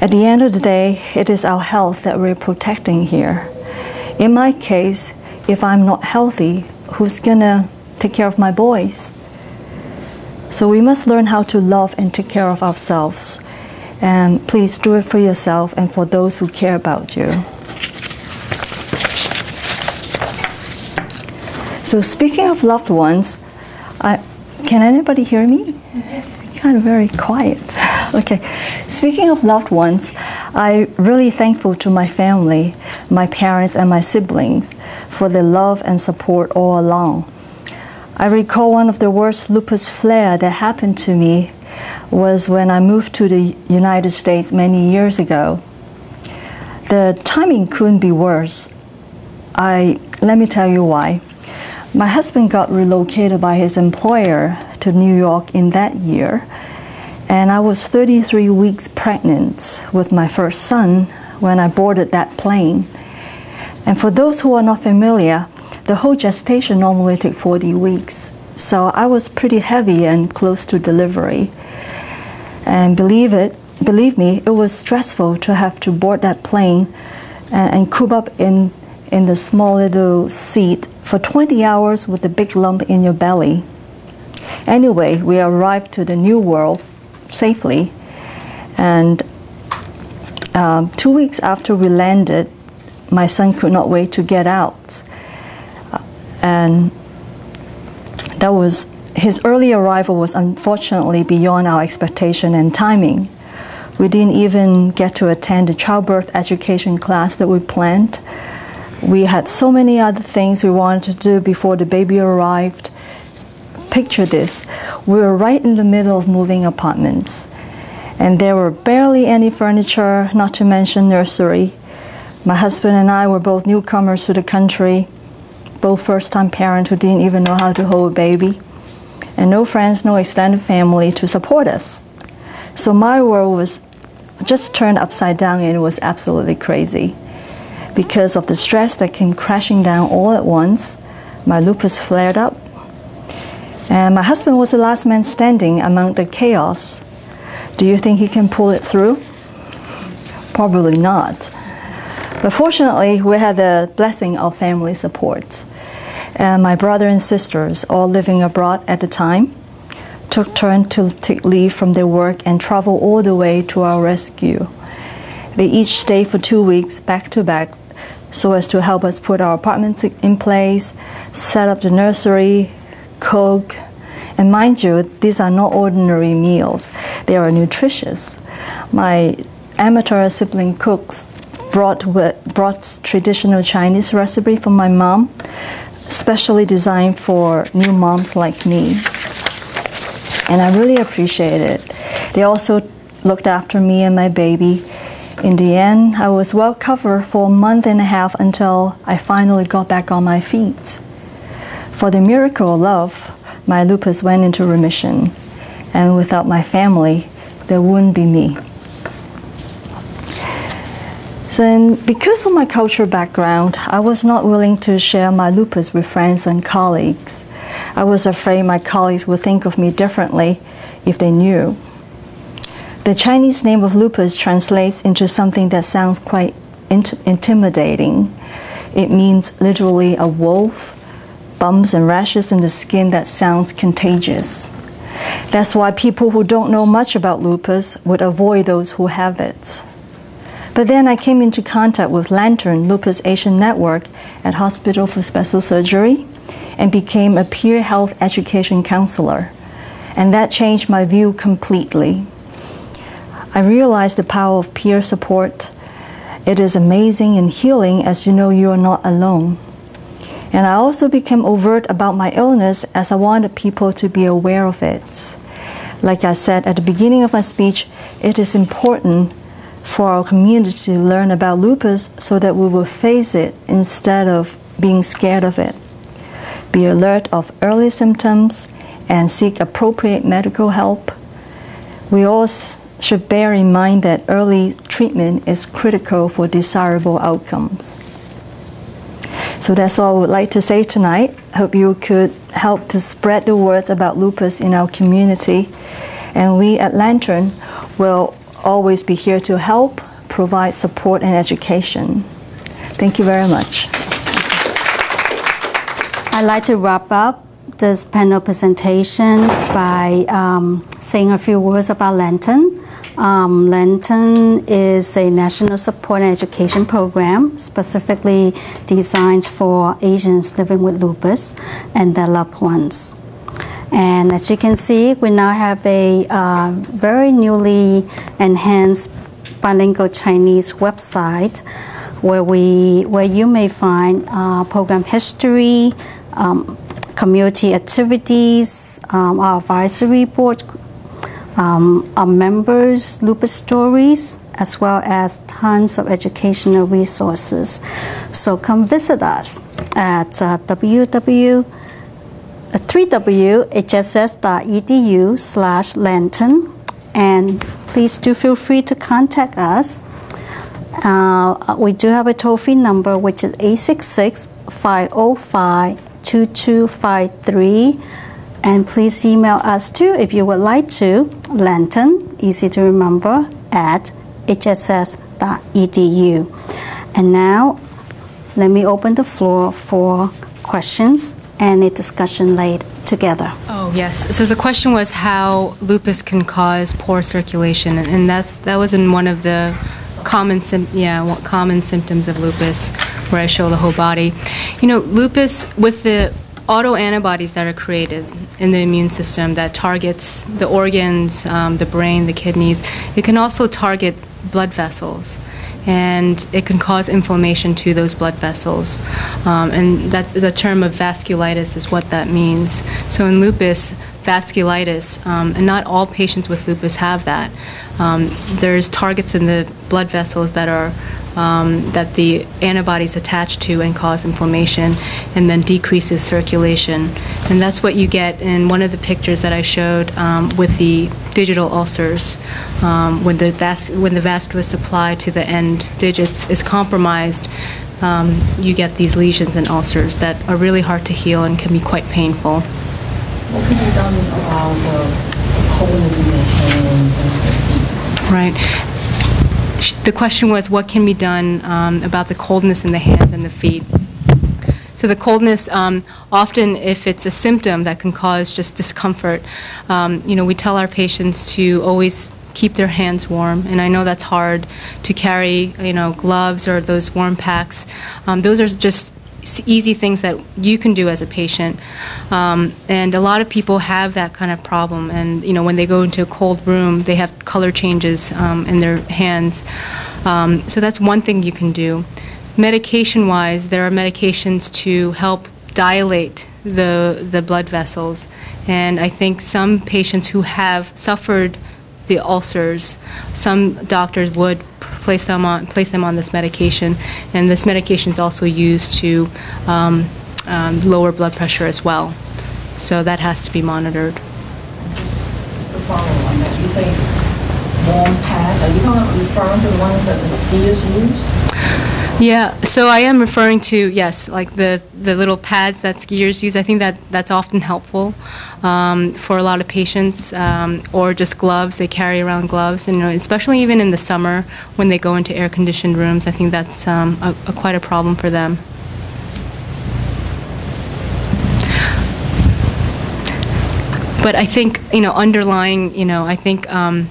At the end of the day, it is our health that we're protecting here. In my case, if I'm not healthy, who's gonna take care of my boys? So we must learn how to love and take care of ourselves and please do it for yourself and for those who care about you. So, speaking of loved ones, I, can anybody hear me? Kind of very quiet. okay. Speaking of loved ones, I'm really thankful to my family, my parents, and my siblings for their love and support all along. I recall one of the worst lupus flare that happened to me was when I moved to the United States many years ago. The timing couldn't be worse. I let me tell you why. My husband got relocated by his employer to New York in that year, and I was 33 weeks pregnant with my first son when I boarded that plane. And for those who are not familiar, the whole gestation normally takes 40 weeks. So I was pretty heavy and close to delivery. And believe it, believe me, it was stressful to have to board that plane and, and coop up in in the small little seat for 20 hours with a big lump in your belly. Anyway, we arrived to the new world safely, and um, two weeks after we landed, my son could not wait to get out, and that was his early arrival was unfortunately beyond our expectation and timing. We didn't even get to attend the childbirth education class that we planned. We had so many other things we wanted to do before the baby arrived. picture this. We were right in the middle of moving apartments, and there were barely any furniture, not to mention nursery. My husband and I were both newcomers to the country, both first time parents who didn't even know how to hold a baby, and no friends, no extended family to support us. So my world was just turned upside down and it was absolutely crazy. Because of the stress that came crashing down all at once, my lupus flared up. And my husband was the last man standing among the chaos. Do you think he can pull it through? Probably not. But fortunately, we had the blessing of family support. And my brother and sisters, all living abroad at the time, took turn to take leave from their work and travel all the way to our rescue. They each stayed for two weeks back to back so as to help us put our apartment in place, set up the nursery, cook. And mind you, these are not ordinary meals, they are nutritious. My amateur sibling cooks brought, brought traditional Chinese recipe from my mom, specially designed for new moms like me and I really appreciate it. They also looked after me and my baby. In the end, I was well covered for a month and a half until I finally got back on my feet. For the miracle of love, my lupus went into remission, and without my family, there wouldn't be me. Then, because of my cultural background, I was not willing to share my lupus with friends and colleagues. I was afraid my colleagues would think of me differently if they knew. The Chinese name of lupus translates into something that sounds quite int- intimidating. It means literally a wolf, bumps and rashes in the skin that sounds contagious. That's why people who don't know much about lupus would avoid those who have it. But then I came into contact with Lantern Lupus Asian Network at Hospital for Special Surgery and became a peer health education counselor. And that changed my view completely. I realized the power of peer support. It is amazing and healing as you know you are not alone. And I also became overt about my illness as I wanted people to be aware of it. Like I said at the beginning of my speech, it is important for our community to learn about lupus so that we will face it instead of being scared of it be alert of early symptoms, and seek appropriate medical help. We all should bear in mind that early treatment is critical for desirable outcomes. So that's all I would like to say tonight. Hope you could help to spread the words about lupus in our community. And we at Lantern will always be here to help, provide support and education. Thank you very much. I'd like to wrap up this panel presentation by um, saying a few words about Lantern. Um, Lantern is a national support and education program specifically designed for Asians living with lupus and their loved ones. And as you can see, we now have a uh, very newly enhanced bilingual Chinese website where we where you may find uh, program history, um, community activities, um, our advisory board, um, our members' lupus stories, as well as tons of educational resources. So come visit us at uh, www. 3w.hss.edu slash lantern and please do feel free to contact us. Uh, we do have a toll free number which is 866 505 2253. And please email us too if you would like to. Lantern, easy to remember, at hss.edu. And now, let me open the floor for questions and a discussion laid together. Oh yes. So the question was how lupus can cause poor circulation, and that that was in one of the common yeah common symptoms of lupus where I show the whole body. You know, lupus with the autoantibodies that are created in the immune system that targets the organs, um, the brain, the kidneys. It can also target blood vessels. and it can cause inflammation to those blood vessels. Um, and that the term of vasculitis is what that means. So in lupus, vasculitis, um, and not all patients with lupus have that. Um, there's targets in the blood vessels that are um, that the antibodies attach to and cause inflammation, and then decreases circulation. And that's what you get in one of the pictures that I showed um, with the digital ulcers. Um, when the vas- when the vascular supply to the end digits is compromised. Um, you get these lesions and ulcers that are really hard to heal and can be quite painful. Done about the coldness in the hands and the feet? Right. The question was, what can be done um, about the coldness in the hands and the feet? So the coldness, um, often if it's a symptom that can cause just discomfort, um, you know, we tell our patients to always keep their hands warm. And I know that's hard to carry, you know, gloves or those warm packs. Um, those are just easy things that you can do as a patient. Um, and a lot of people have that kind of problem. And, you know, when they go into a cold room, they have color changes um, in their hands. Um, so that's one thing you can do. Medication wise, there are medications to help dilate the, the blood vessels. And I think some patients who have suffered the ulcers, some doctors would place them on place them on this medication, and this medication is also used to um, um, lower blood pressure as well. So that has to be monitored. Just, just to follow on that, you say warm pads, are you talking, referring to the ones that the skiers use? Yeah, so I am referring to yes, like the the little pads that skiers use. I think that that's often helpful um, for a lot of patients, um, or just gloves. They carry around gloves, and you know, especially even in the summer when they go into air-conditioned rooms. I think that's um, a, a quite a problem for them. But I think you know, underlying, you know, I think. Um,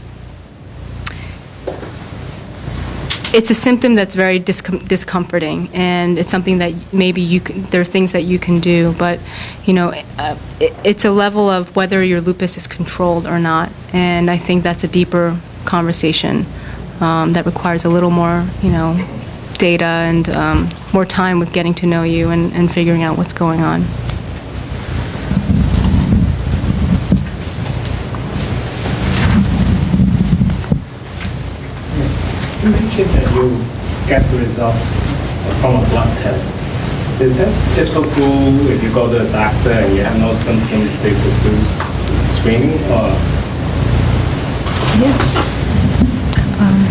it's a symptom that's very discom- discomforting, and it's something that maybe you can, there are things that you can do, but you know, uh, it, it's a level of whether your lupus is controlled or not, and I think that's a deeper conversation um, that requires a little more, you know, data and um, more time with getting to know you and, and figuring out what's going on. You mentioned that you get the results from a blood test. Is that typical if you go to a doctor and you have no symptoms, they could do screening or? Yes. Um,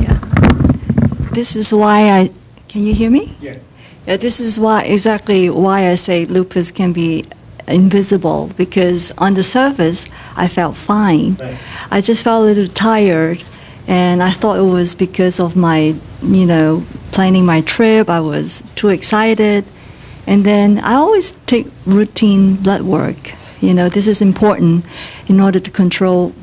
yeah. This is why I. Can you hear me? Yeah. Yeah, this is why exactly why I say lupus can be invisible because on the surface I felt fine. Right. I just felt a little tired, and I thought it was because of my, you know, planning my trip. I was too excited, and then I always take routine blood work. You know, this is important in order to control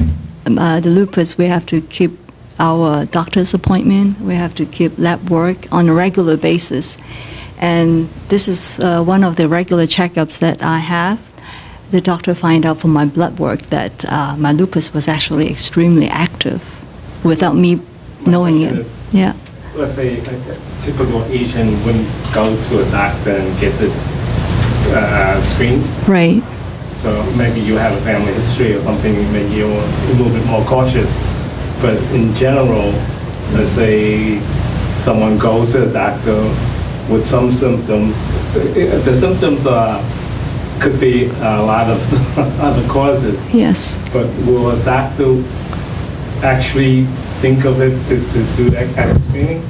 um, uh, the lupus. We have to keep our doctor's appointment. We have to keep lab work on a regular basis. And this is uh, one of the regular checkups that I have. The doctor find out from my blood work that uh, my lupus was actually extremely active without me knowing it. Yeah. Let's say a typical Asian wouldn't go to a doctor and get this uh, screened. Right. So maybe you have a family history or something, maybe you're a little bit more cautious. But in general, let's say someone goes to a doctor with some symptoms, uh, the symptoms are, could be a lot of other causes, Yes. but will a doctor actually think of it to, to do that kind of screening?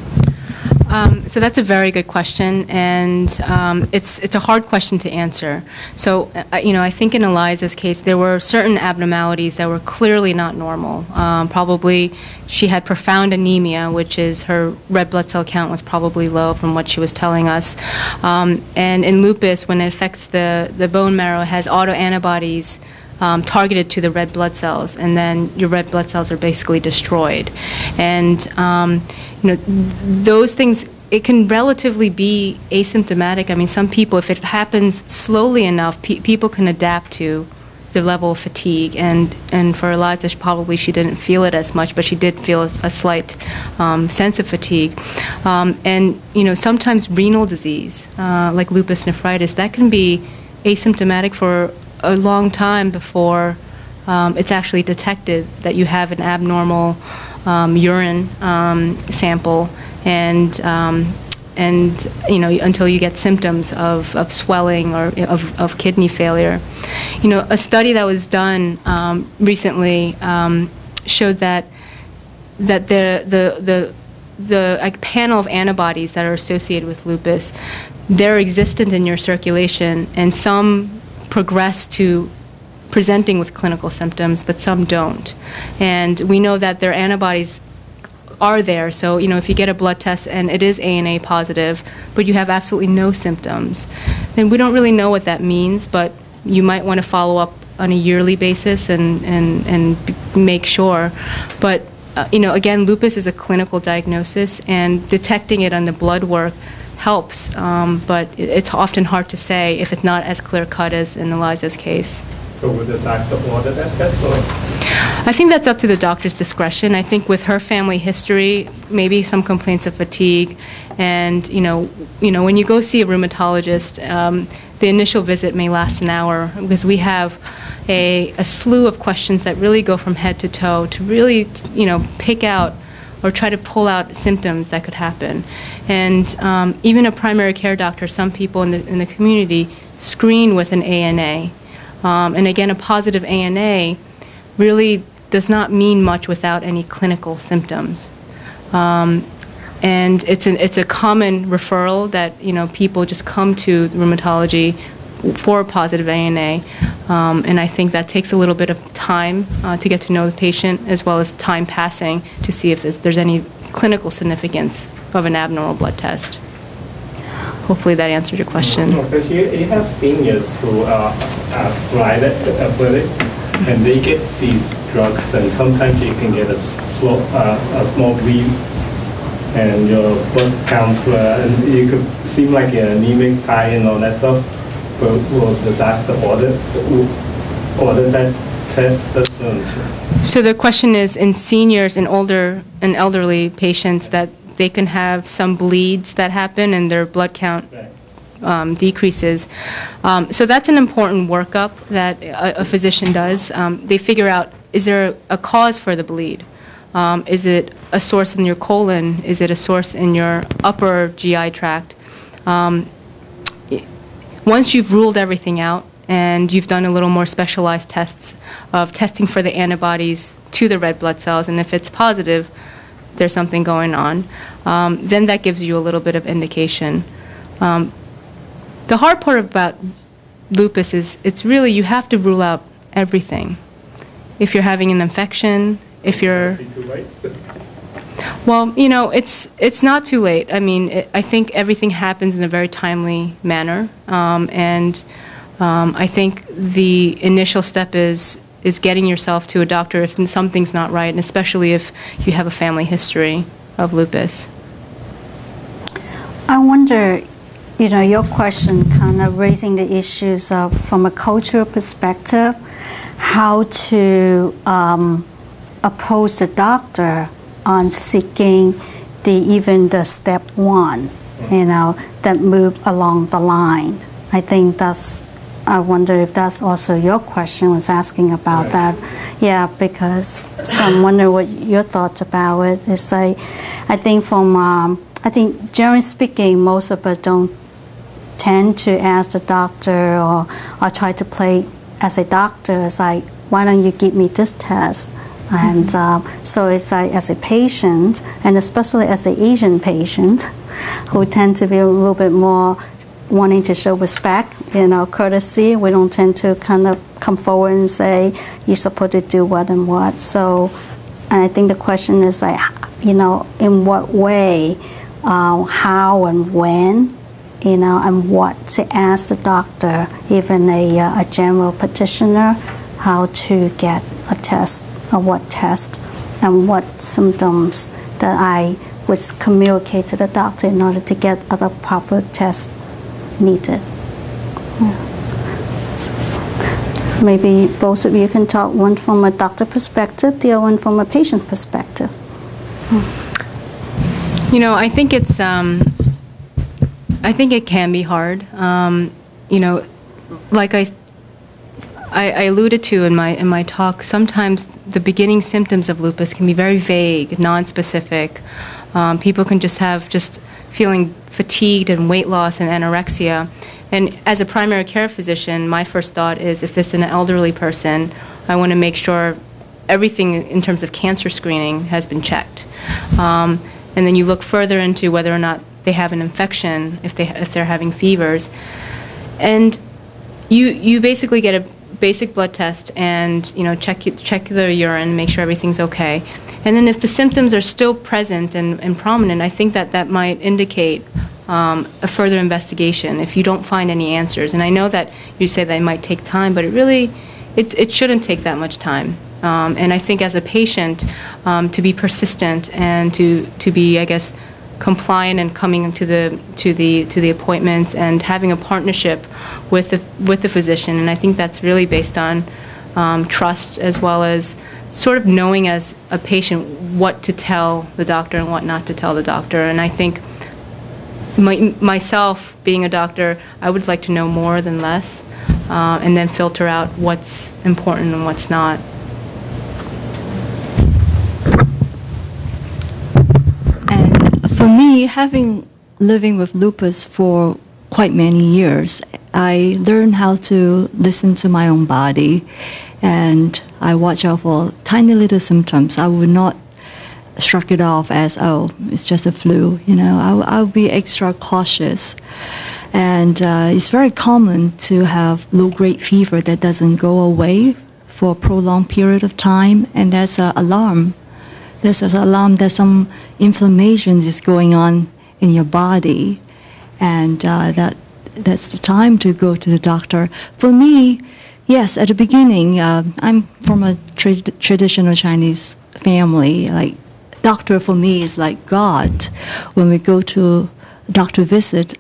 Um, so that's a very good question, and um, it's it's a hard question to answer. So, uh, you know, I think in Eliza's case, there were certain abnormalities that were clearly not normal. Um, probably she had profound anemia, which is her red blood cell count was probably low from what she was telling us. Um, and in lupus, when it affects the the bone marrow, it has autoantibodies um, targeted to the red blood cells, and then your red blood cells are basically destroyed. And um, you know, those things. It can relatively be asymptomatic. I mean, some people, if it happens slowly enough, pe- people can adapt to the level of fatigue. And, and for Eliza, she- probably she didn't feel it as much, but she did feel a, a slight um, sense of fatigue. Um, and, you know, sometimes renal disease, uh, like lupus nephritis, that can be asymptomatic for a long time before um, it's actually detected that you have an abnormal urine um, sample and um, and you know until you get symptoms of, of swelling or of, of kidney failure. You know, a study that was done um, recently um, showed that that the the the the like, panel of antibodies that are associated with lupus, they're existent in your circulation, and some progress to presenting with clinical symptoms, but some don't. And we know that their antibodies are there. So, you know, if you get a blood test and it is ANA positive, but you have absolutely no symptoms, then we don't really know what that means, but you might want to follow up on a yearly basis and, and, and make sure. But, uh, you know, again, lupus is a clinical diagnosis, and detecting it on the blood work helps, um, but it, it's often hard to say if it's not as clear cut as in Eliza's case. So would the doctor order that test or? I think that's up to the doctor's discretion. I think with her family history, maybe some complaints of fatigue, and you know, you know, when you go see a rheumatologist, um, the initial visit may last an hour because we have a, a slew of questions that really go from head to toe to really, you know, pick out or try to pull out symptoms that could happen. And um, even a primary care doctor, some people in the in the community screen with an ANA. Um, and again, a positive ANA really does not mean much without any clinical symptoms. Um, and it's, an, it's a common referral that you know people just come to rheumatology for a positive ANA. Um, and I think that takes a little bit of time uh, to get to know the patient as well as time passing to see if there's, there's any clinical significance of an abnormal blood test. Hopefully that answered your question. No, because you, you have seniors who are arthritic, athletic, and they get these drugs, and sometimes you can get a s- slow, uh, a small bleed, and your blood counts were, and you could seem like you're anemic, tired, and all that stuff. But will the doctor order order that test? That's what I'm sure. So the question is, in seniors and older and elderly patients, that they can have some bleeds that happen and their blood count um, decreases. Um, so that's an important workup that a, a physician does. Um, they figure out is there a cause for the bleed? Um, is it a source in your colon? Is it a source in your upper GI tract? Um, i- once you've ruled everything out and you've done a little more specialized tests of testing for the antibodies to the red blood cells, and if it's positive, there's something going on, um, then that gives you a little bit of indication. Um, the hard part about lupus is it's really you have to rule out everything. If you're having an infection, if you're Be too late? well, you know, it's it's not too late. I mean, it, I think everything happens in a very timely manner, um, and um, I think the initial step is is getting yourself to a doctor if something's not right, and especially if you have a family history of lupus. I wonder, you know, your question kind of raising the issues of from a cultural perspective, how to um, approach the doctor on seeking the even the step one, you know, that move along the line. I think that's. I wonder if that's also your question was asking about Right. that. Yeah, because so I'm wondering what your thoughts about it. It's like, I think from, um, I think generally speaking, most of us don't tend to ask the doctor or, or try to play as a doctor. It's like, why don't you give me this test? And um, so it's like as a patient, and especially as an Asian patient, who tend to be a little bit more wanting to show respect, you know, courtesy. We don't tend to kind of come forward and say you're supposed to do what and what. So, and I think the question is like, you know, in what way, uh, how and when, you know, and what to ask the doctor, even a, uh, a general practitioner, how to get a test or what test and what symptoms that I would communicate to the doctor in order to get other proper tests needed. maybe both of you can talk one from a doctor perspective, the other one from a patient perspective. You know, I think it's. Um, I think it can be hard. Um, you know, like I, I, I alluded to in my in my talk. Sometimes the beginning symptoms of lupus can be very vague, non-specific. Um, people can just have just feeling fatigued and weight loss and anorexia. And as a primary care physician, my first thought is if it's an elderly person, I want to make sure everything in terms of cancer screening has been checked. Um, and then you look further into whether or not they have an infection, if, they, if they're having fevers. And you, you basically get a basic blood test and you know, check, check the urine, make sure everything's okay. And then if the symptoms are still present and, and prominent, I think that that might indicate um, a further investigation if you don't find any answers. And I know that you say that it might take time, but it really, it, it shouldn't take that much time. Um, and I think as a patient, um, to be persistent and to, to be, I guess, compliant and coming to the to the to the appointments and having a partnership with the with the physician. And I think that's really based on um, trust as well as sort of knowing as a patient what to tell the doctor and what not to tell the doctor. And I think my, myself, being a doctor, I would like to know more than less, uh, and then filter out what's important and what's not. And for me, having living with lupus for quite many years, I learned how to listen to my own body, and I watch out for tiny little symptoms. I would not shrug it off as, oh, it's just a flu. You know, I'll, I'll be extra cautious. And uh, it's very common to have low-grade fever that doesn't go away for a prolonged period of time, and that's an alarm. That's an alarm that some inflammation is going on in your body, and uh, that that's the time to go to the doctor. For me, yes, at the beginning, uh, I'm from a tra- traditional Chinese family. Like doctor for me is like God. When we go to doctor visit,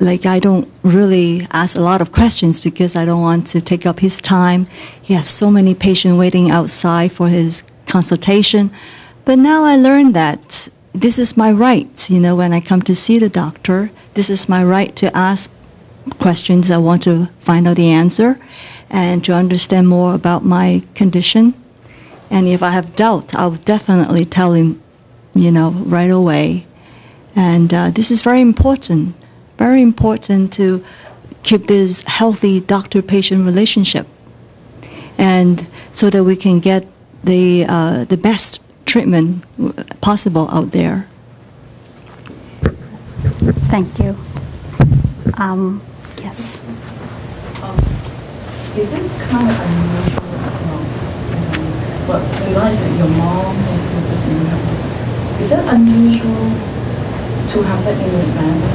like I don't really ask a lot of questions because I don't want to take up his time. He has so many patients waiting outside for his consultation. But now I learned that this is my right. You know, when I come to see the doctor, this is my right to ask questions. I want to find out the answer and to understand more about my condition. And if I have doubt, I'll definitely tell him, you know, right away. And uh, this is very important, very important to keep this healthy doctor-patient relationship, and so that we can get the uh, the best treatment possible out there. Thank you. Um, yes. Um, is it kind of unusual? Well, um, but realize that your mom has lupus and you have lupus. Is that unusual to have that in your family?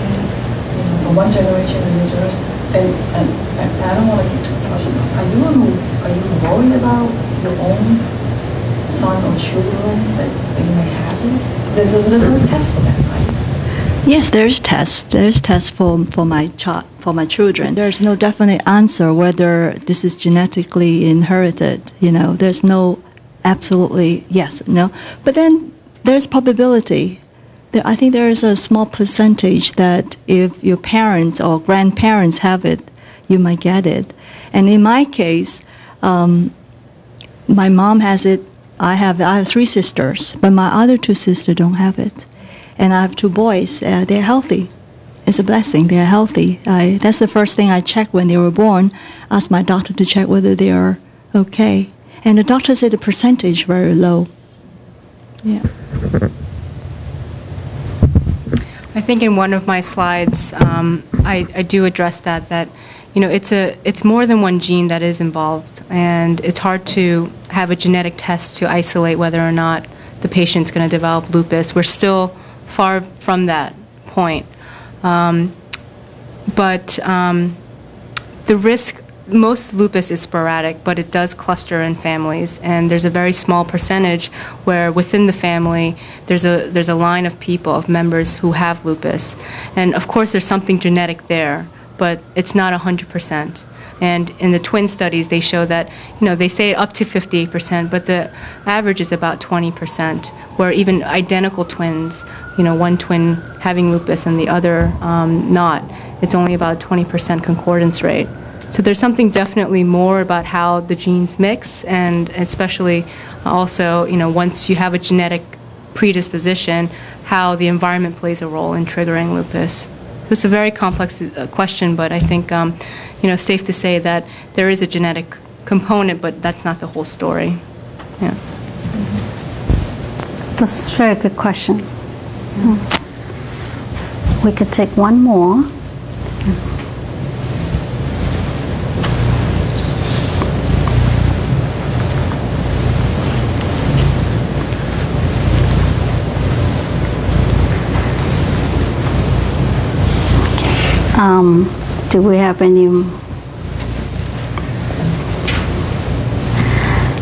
You know, from one generation to the next? And, and, and I don't want to get too personal. Are you are you worried about your own son or children that, that you may have it? There's a, there's no test for that, right? Yes, there's tests. There's tests for, for my child, for my children. There's no definite answer whether this is genetically inherited. You know, there's no absolutely yes, no. But then there's probability. There, I think there is a small percentage that if your parents or grandparents have it, you might get it. And in my case, um, my mom has it. I have I have three sisters, but my other two sisters don't have it and I have two boys. Uh, they're healthy. It's a blessing. They're healthy. I, that's the first thing I check when they were born. Ask my doctor to check whether they are okay, and the doctor said the percentage very low. Yeah. I think in one of my slides, um, I, I do address that. That you know, it's a it's more than one gene that is involved, and it's hard to have a genetic test to isolate whether or not the patient's going to develop lupus. We're still far from that point. Um, but um, the risk, most lupus is sporadic, but it does cluster in families, and there's a very small percentage where within the family there's a there's a line of people of members who have lupus, and of course there's something genetic there, but it's not hundred percent. And in the twin studies, they show that, you know, they say up to 58%, but the average is about 20%, where even identical twins, you know, one twin having lupus and the other um, not, it's only about 20% concordance rate. So there's something definitely more about how the genes mix, and especially also, you know, once you have a genetic predisposition, how the environment plays a role in triggering lupus. It's a very complex uh, question, but I think um, you know safe to say that there is a genetic component, but that's not the whole story. Yeah. That's a very good question. We could take one more. Um, do we have any?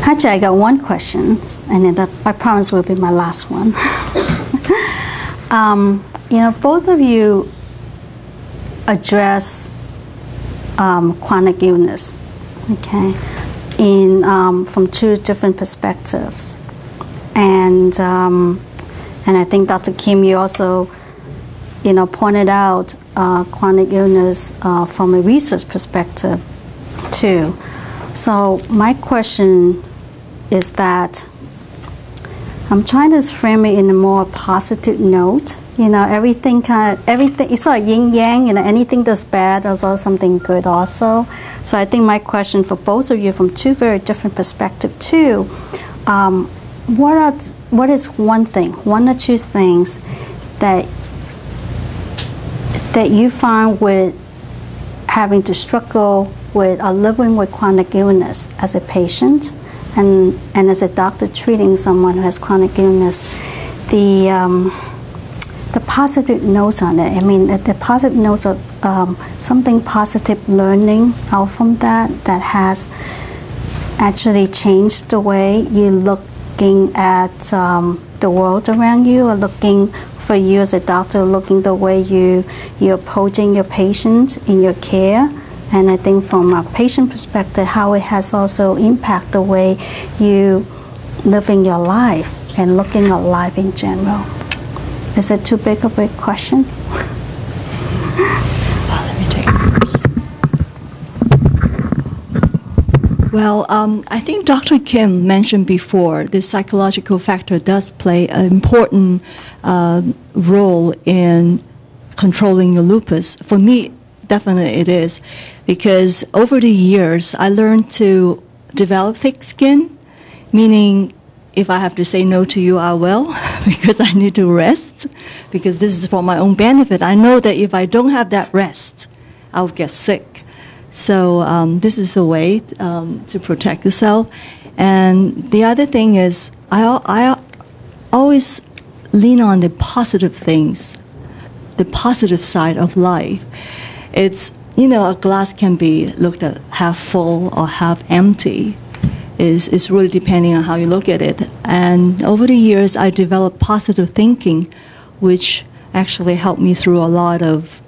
Actually, I got one question, and that, I promise will be my last one. um, you know, both of you address um, chronic illness, okay, in um, from two different perspectives, and um, and I think Dr. Kim, you also, you know, pointed out uh, chronic illness uh, from a research perspective, too. So, my question is that I'm trying to frame it in a more positive note. You know, everything kind of, everything, it's like yin yang, you know, anything that's bad is also something good also. So I think my question for both of you from two very different perspectives too, um, what are, what is one thing, one or two things that that you find with having to struggle with or living with chronic illness as a patient and, and as a doctor treating someone who has chronic illness, the, um, the positive notes on it. I mean, the, the positive notes of um, something positive learning out from that that has actually changed the way you're looking at um, the world around you or looking for you as a doctor, looking the way you you're approaching your patients in your care. And I think from a patient perspective, how it has also impacted the way you living your life and looking at life in general. Is it too big a question? Let me take it first. Well, um, I think Dr. Kim mentioned before the psychological factor does play an important uh, role in controlling the lupus. For me, definitely it is, because over the years I learned to develop thick skin, meaning if I have to say no to you, I will, because I need to rest, because this is for my own benefit. I know that if I don't have that rest, I'll get sick. So um, this is a way um, to protect yourself. And the other thing is, I, I always lean on the positive things, the positive side of life. It's, you know, a glass can be looked at half full or half empty. It's, it's really depending on how you look at it. And over the years, I developed positive thinking, which actually helped me through a lot of,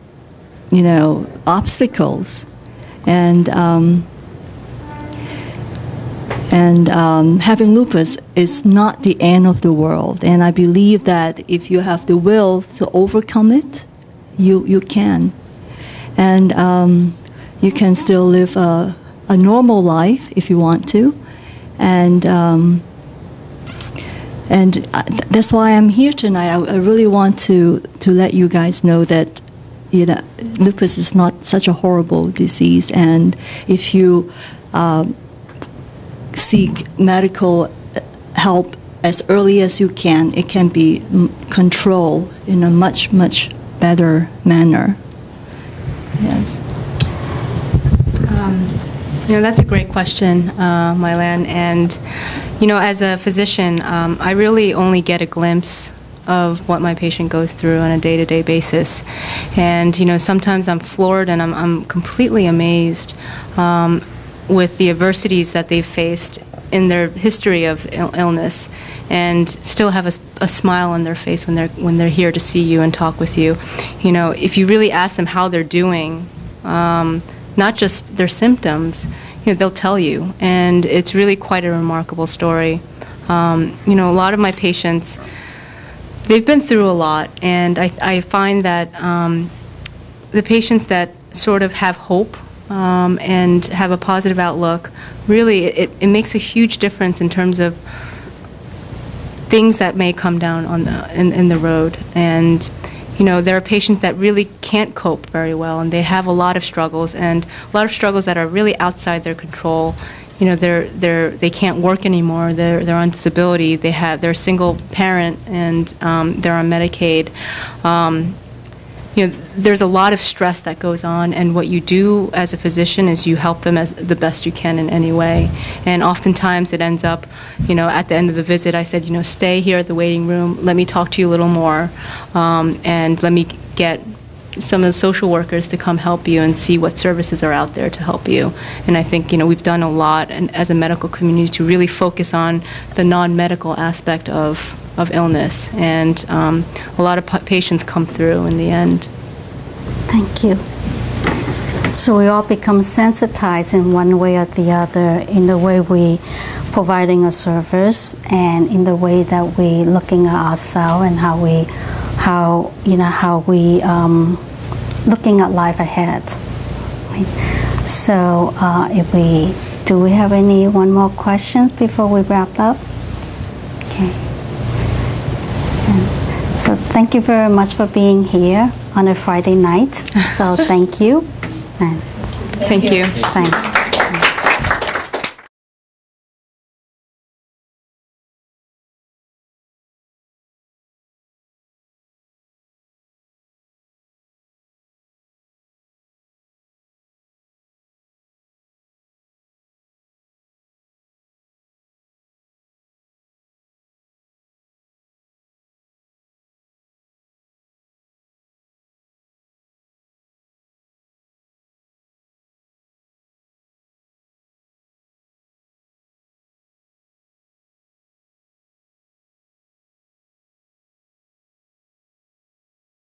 you know, obstacles and um, and um, having lupus is not the end of the world. And I believe that if you have the will to overcome it, you you can, and um, you can still live a, a normal life if you want to, and. Um, and uh, that's why I'm here tonight. I, I really want to, to let you guys know that you know, lupus is not such a horrible disease, and if you um, seek medical help as early as you can, it can be controlled in a much much better manner. Yes. Um, you know, that's a great question, uh, My-Lan. And, you know, as a physician, um, I really only get a glimpse of what my patient goes through on a day to day basis. And, you know, sometimes I'm floored and I'm, I'm completely amazed um, with the adversities that they've faced in their history of Ill- illness and still have a, a, smile on their face when they're when they're here to see you and talk with you you know if you really ask them how they're doing um, not just their symptoms, you know, they'll tell you, and it's really quite a remarkable story. Um, you know, a lot of my patients, they've been through a lot, and I, I find that um, the patients that sort of have hope um, and have a positive outlook, really, it, it makes a huge difference in terms of things that may come down on the in, in the road. And you know there are patients that really can't cope very well and they have a lot of struggles and a lot of struggles that are really outside their control you know they're they're they can't work anymore they're they're on disability they have they're a single parent and um, they're on Medicaid um, you know, there's a lot of stress that goes on, and what you do as a physician is you help them as the best you can in any way. And oftentimes it ends up, you know, at the end of the visit, I said, you know, stay here at the waiting room. Let me talk to you a little more, um, and let me get some of the social workers to come help you and see what services are out there to help you. And I think, you know, we've done a lot and, as a medical community to really focus on the non-medical aspect of of illness, and um, a lot of pa- patients come through in the end. Thank you. So we all become sensitized in one way or the other in the way we providing a service and in the way that we looking at ourselves and how we how you know how we um, looking at life ahead. Right? So uh, if we do we have any one more questions before we wrap up? Okay. And so thank you very much for being here on a Friday night. So thank you and Thank you. thanks.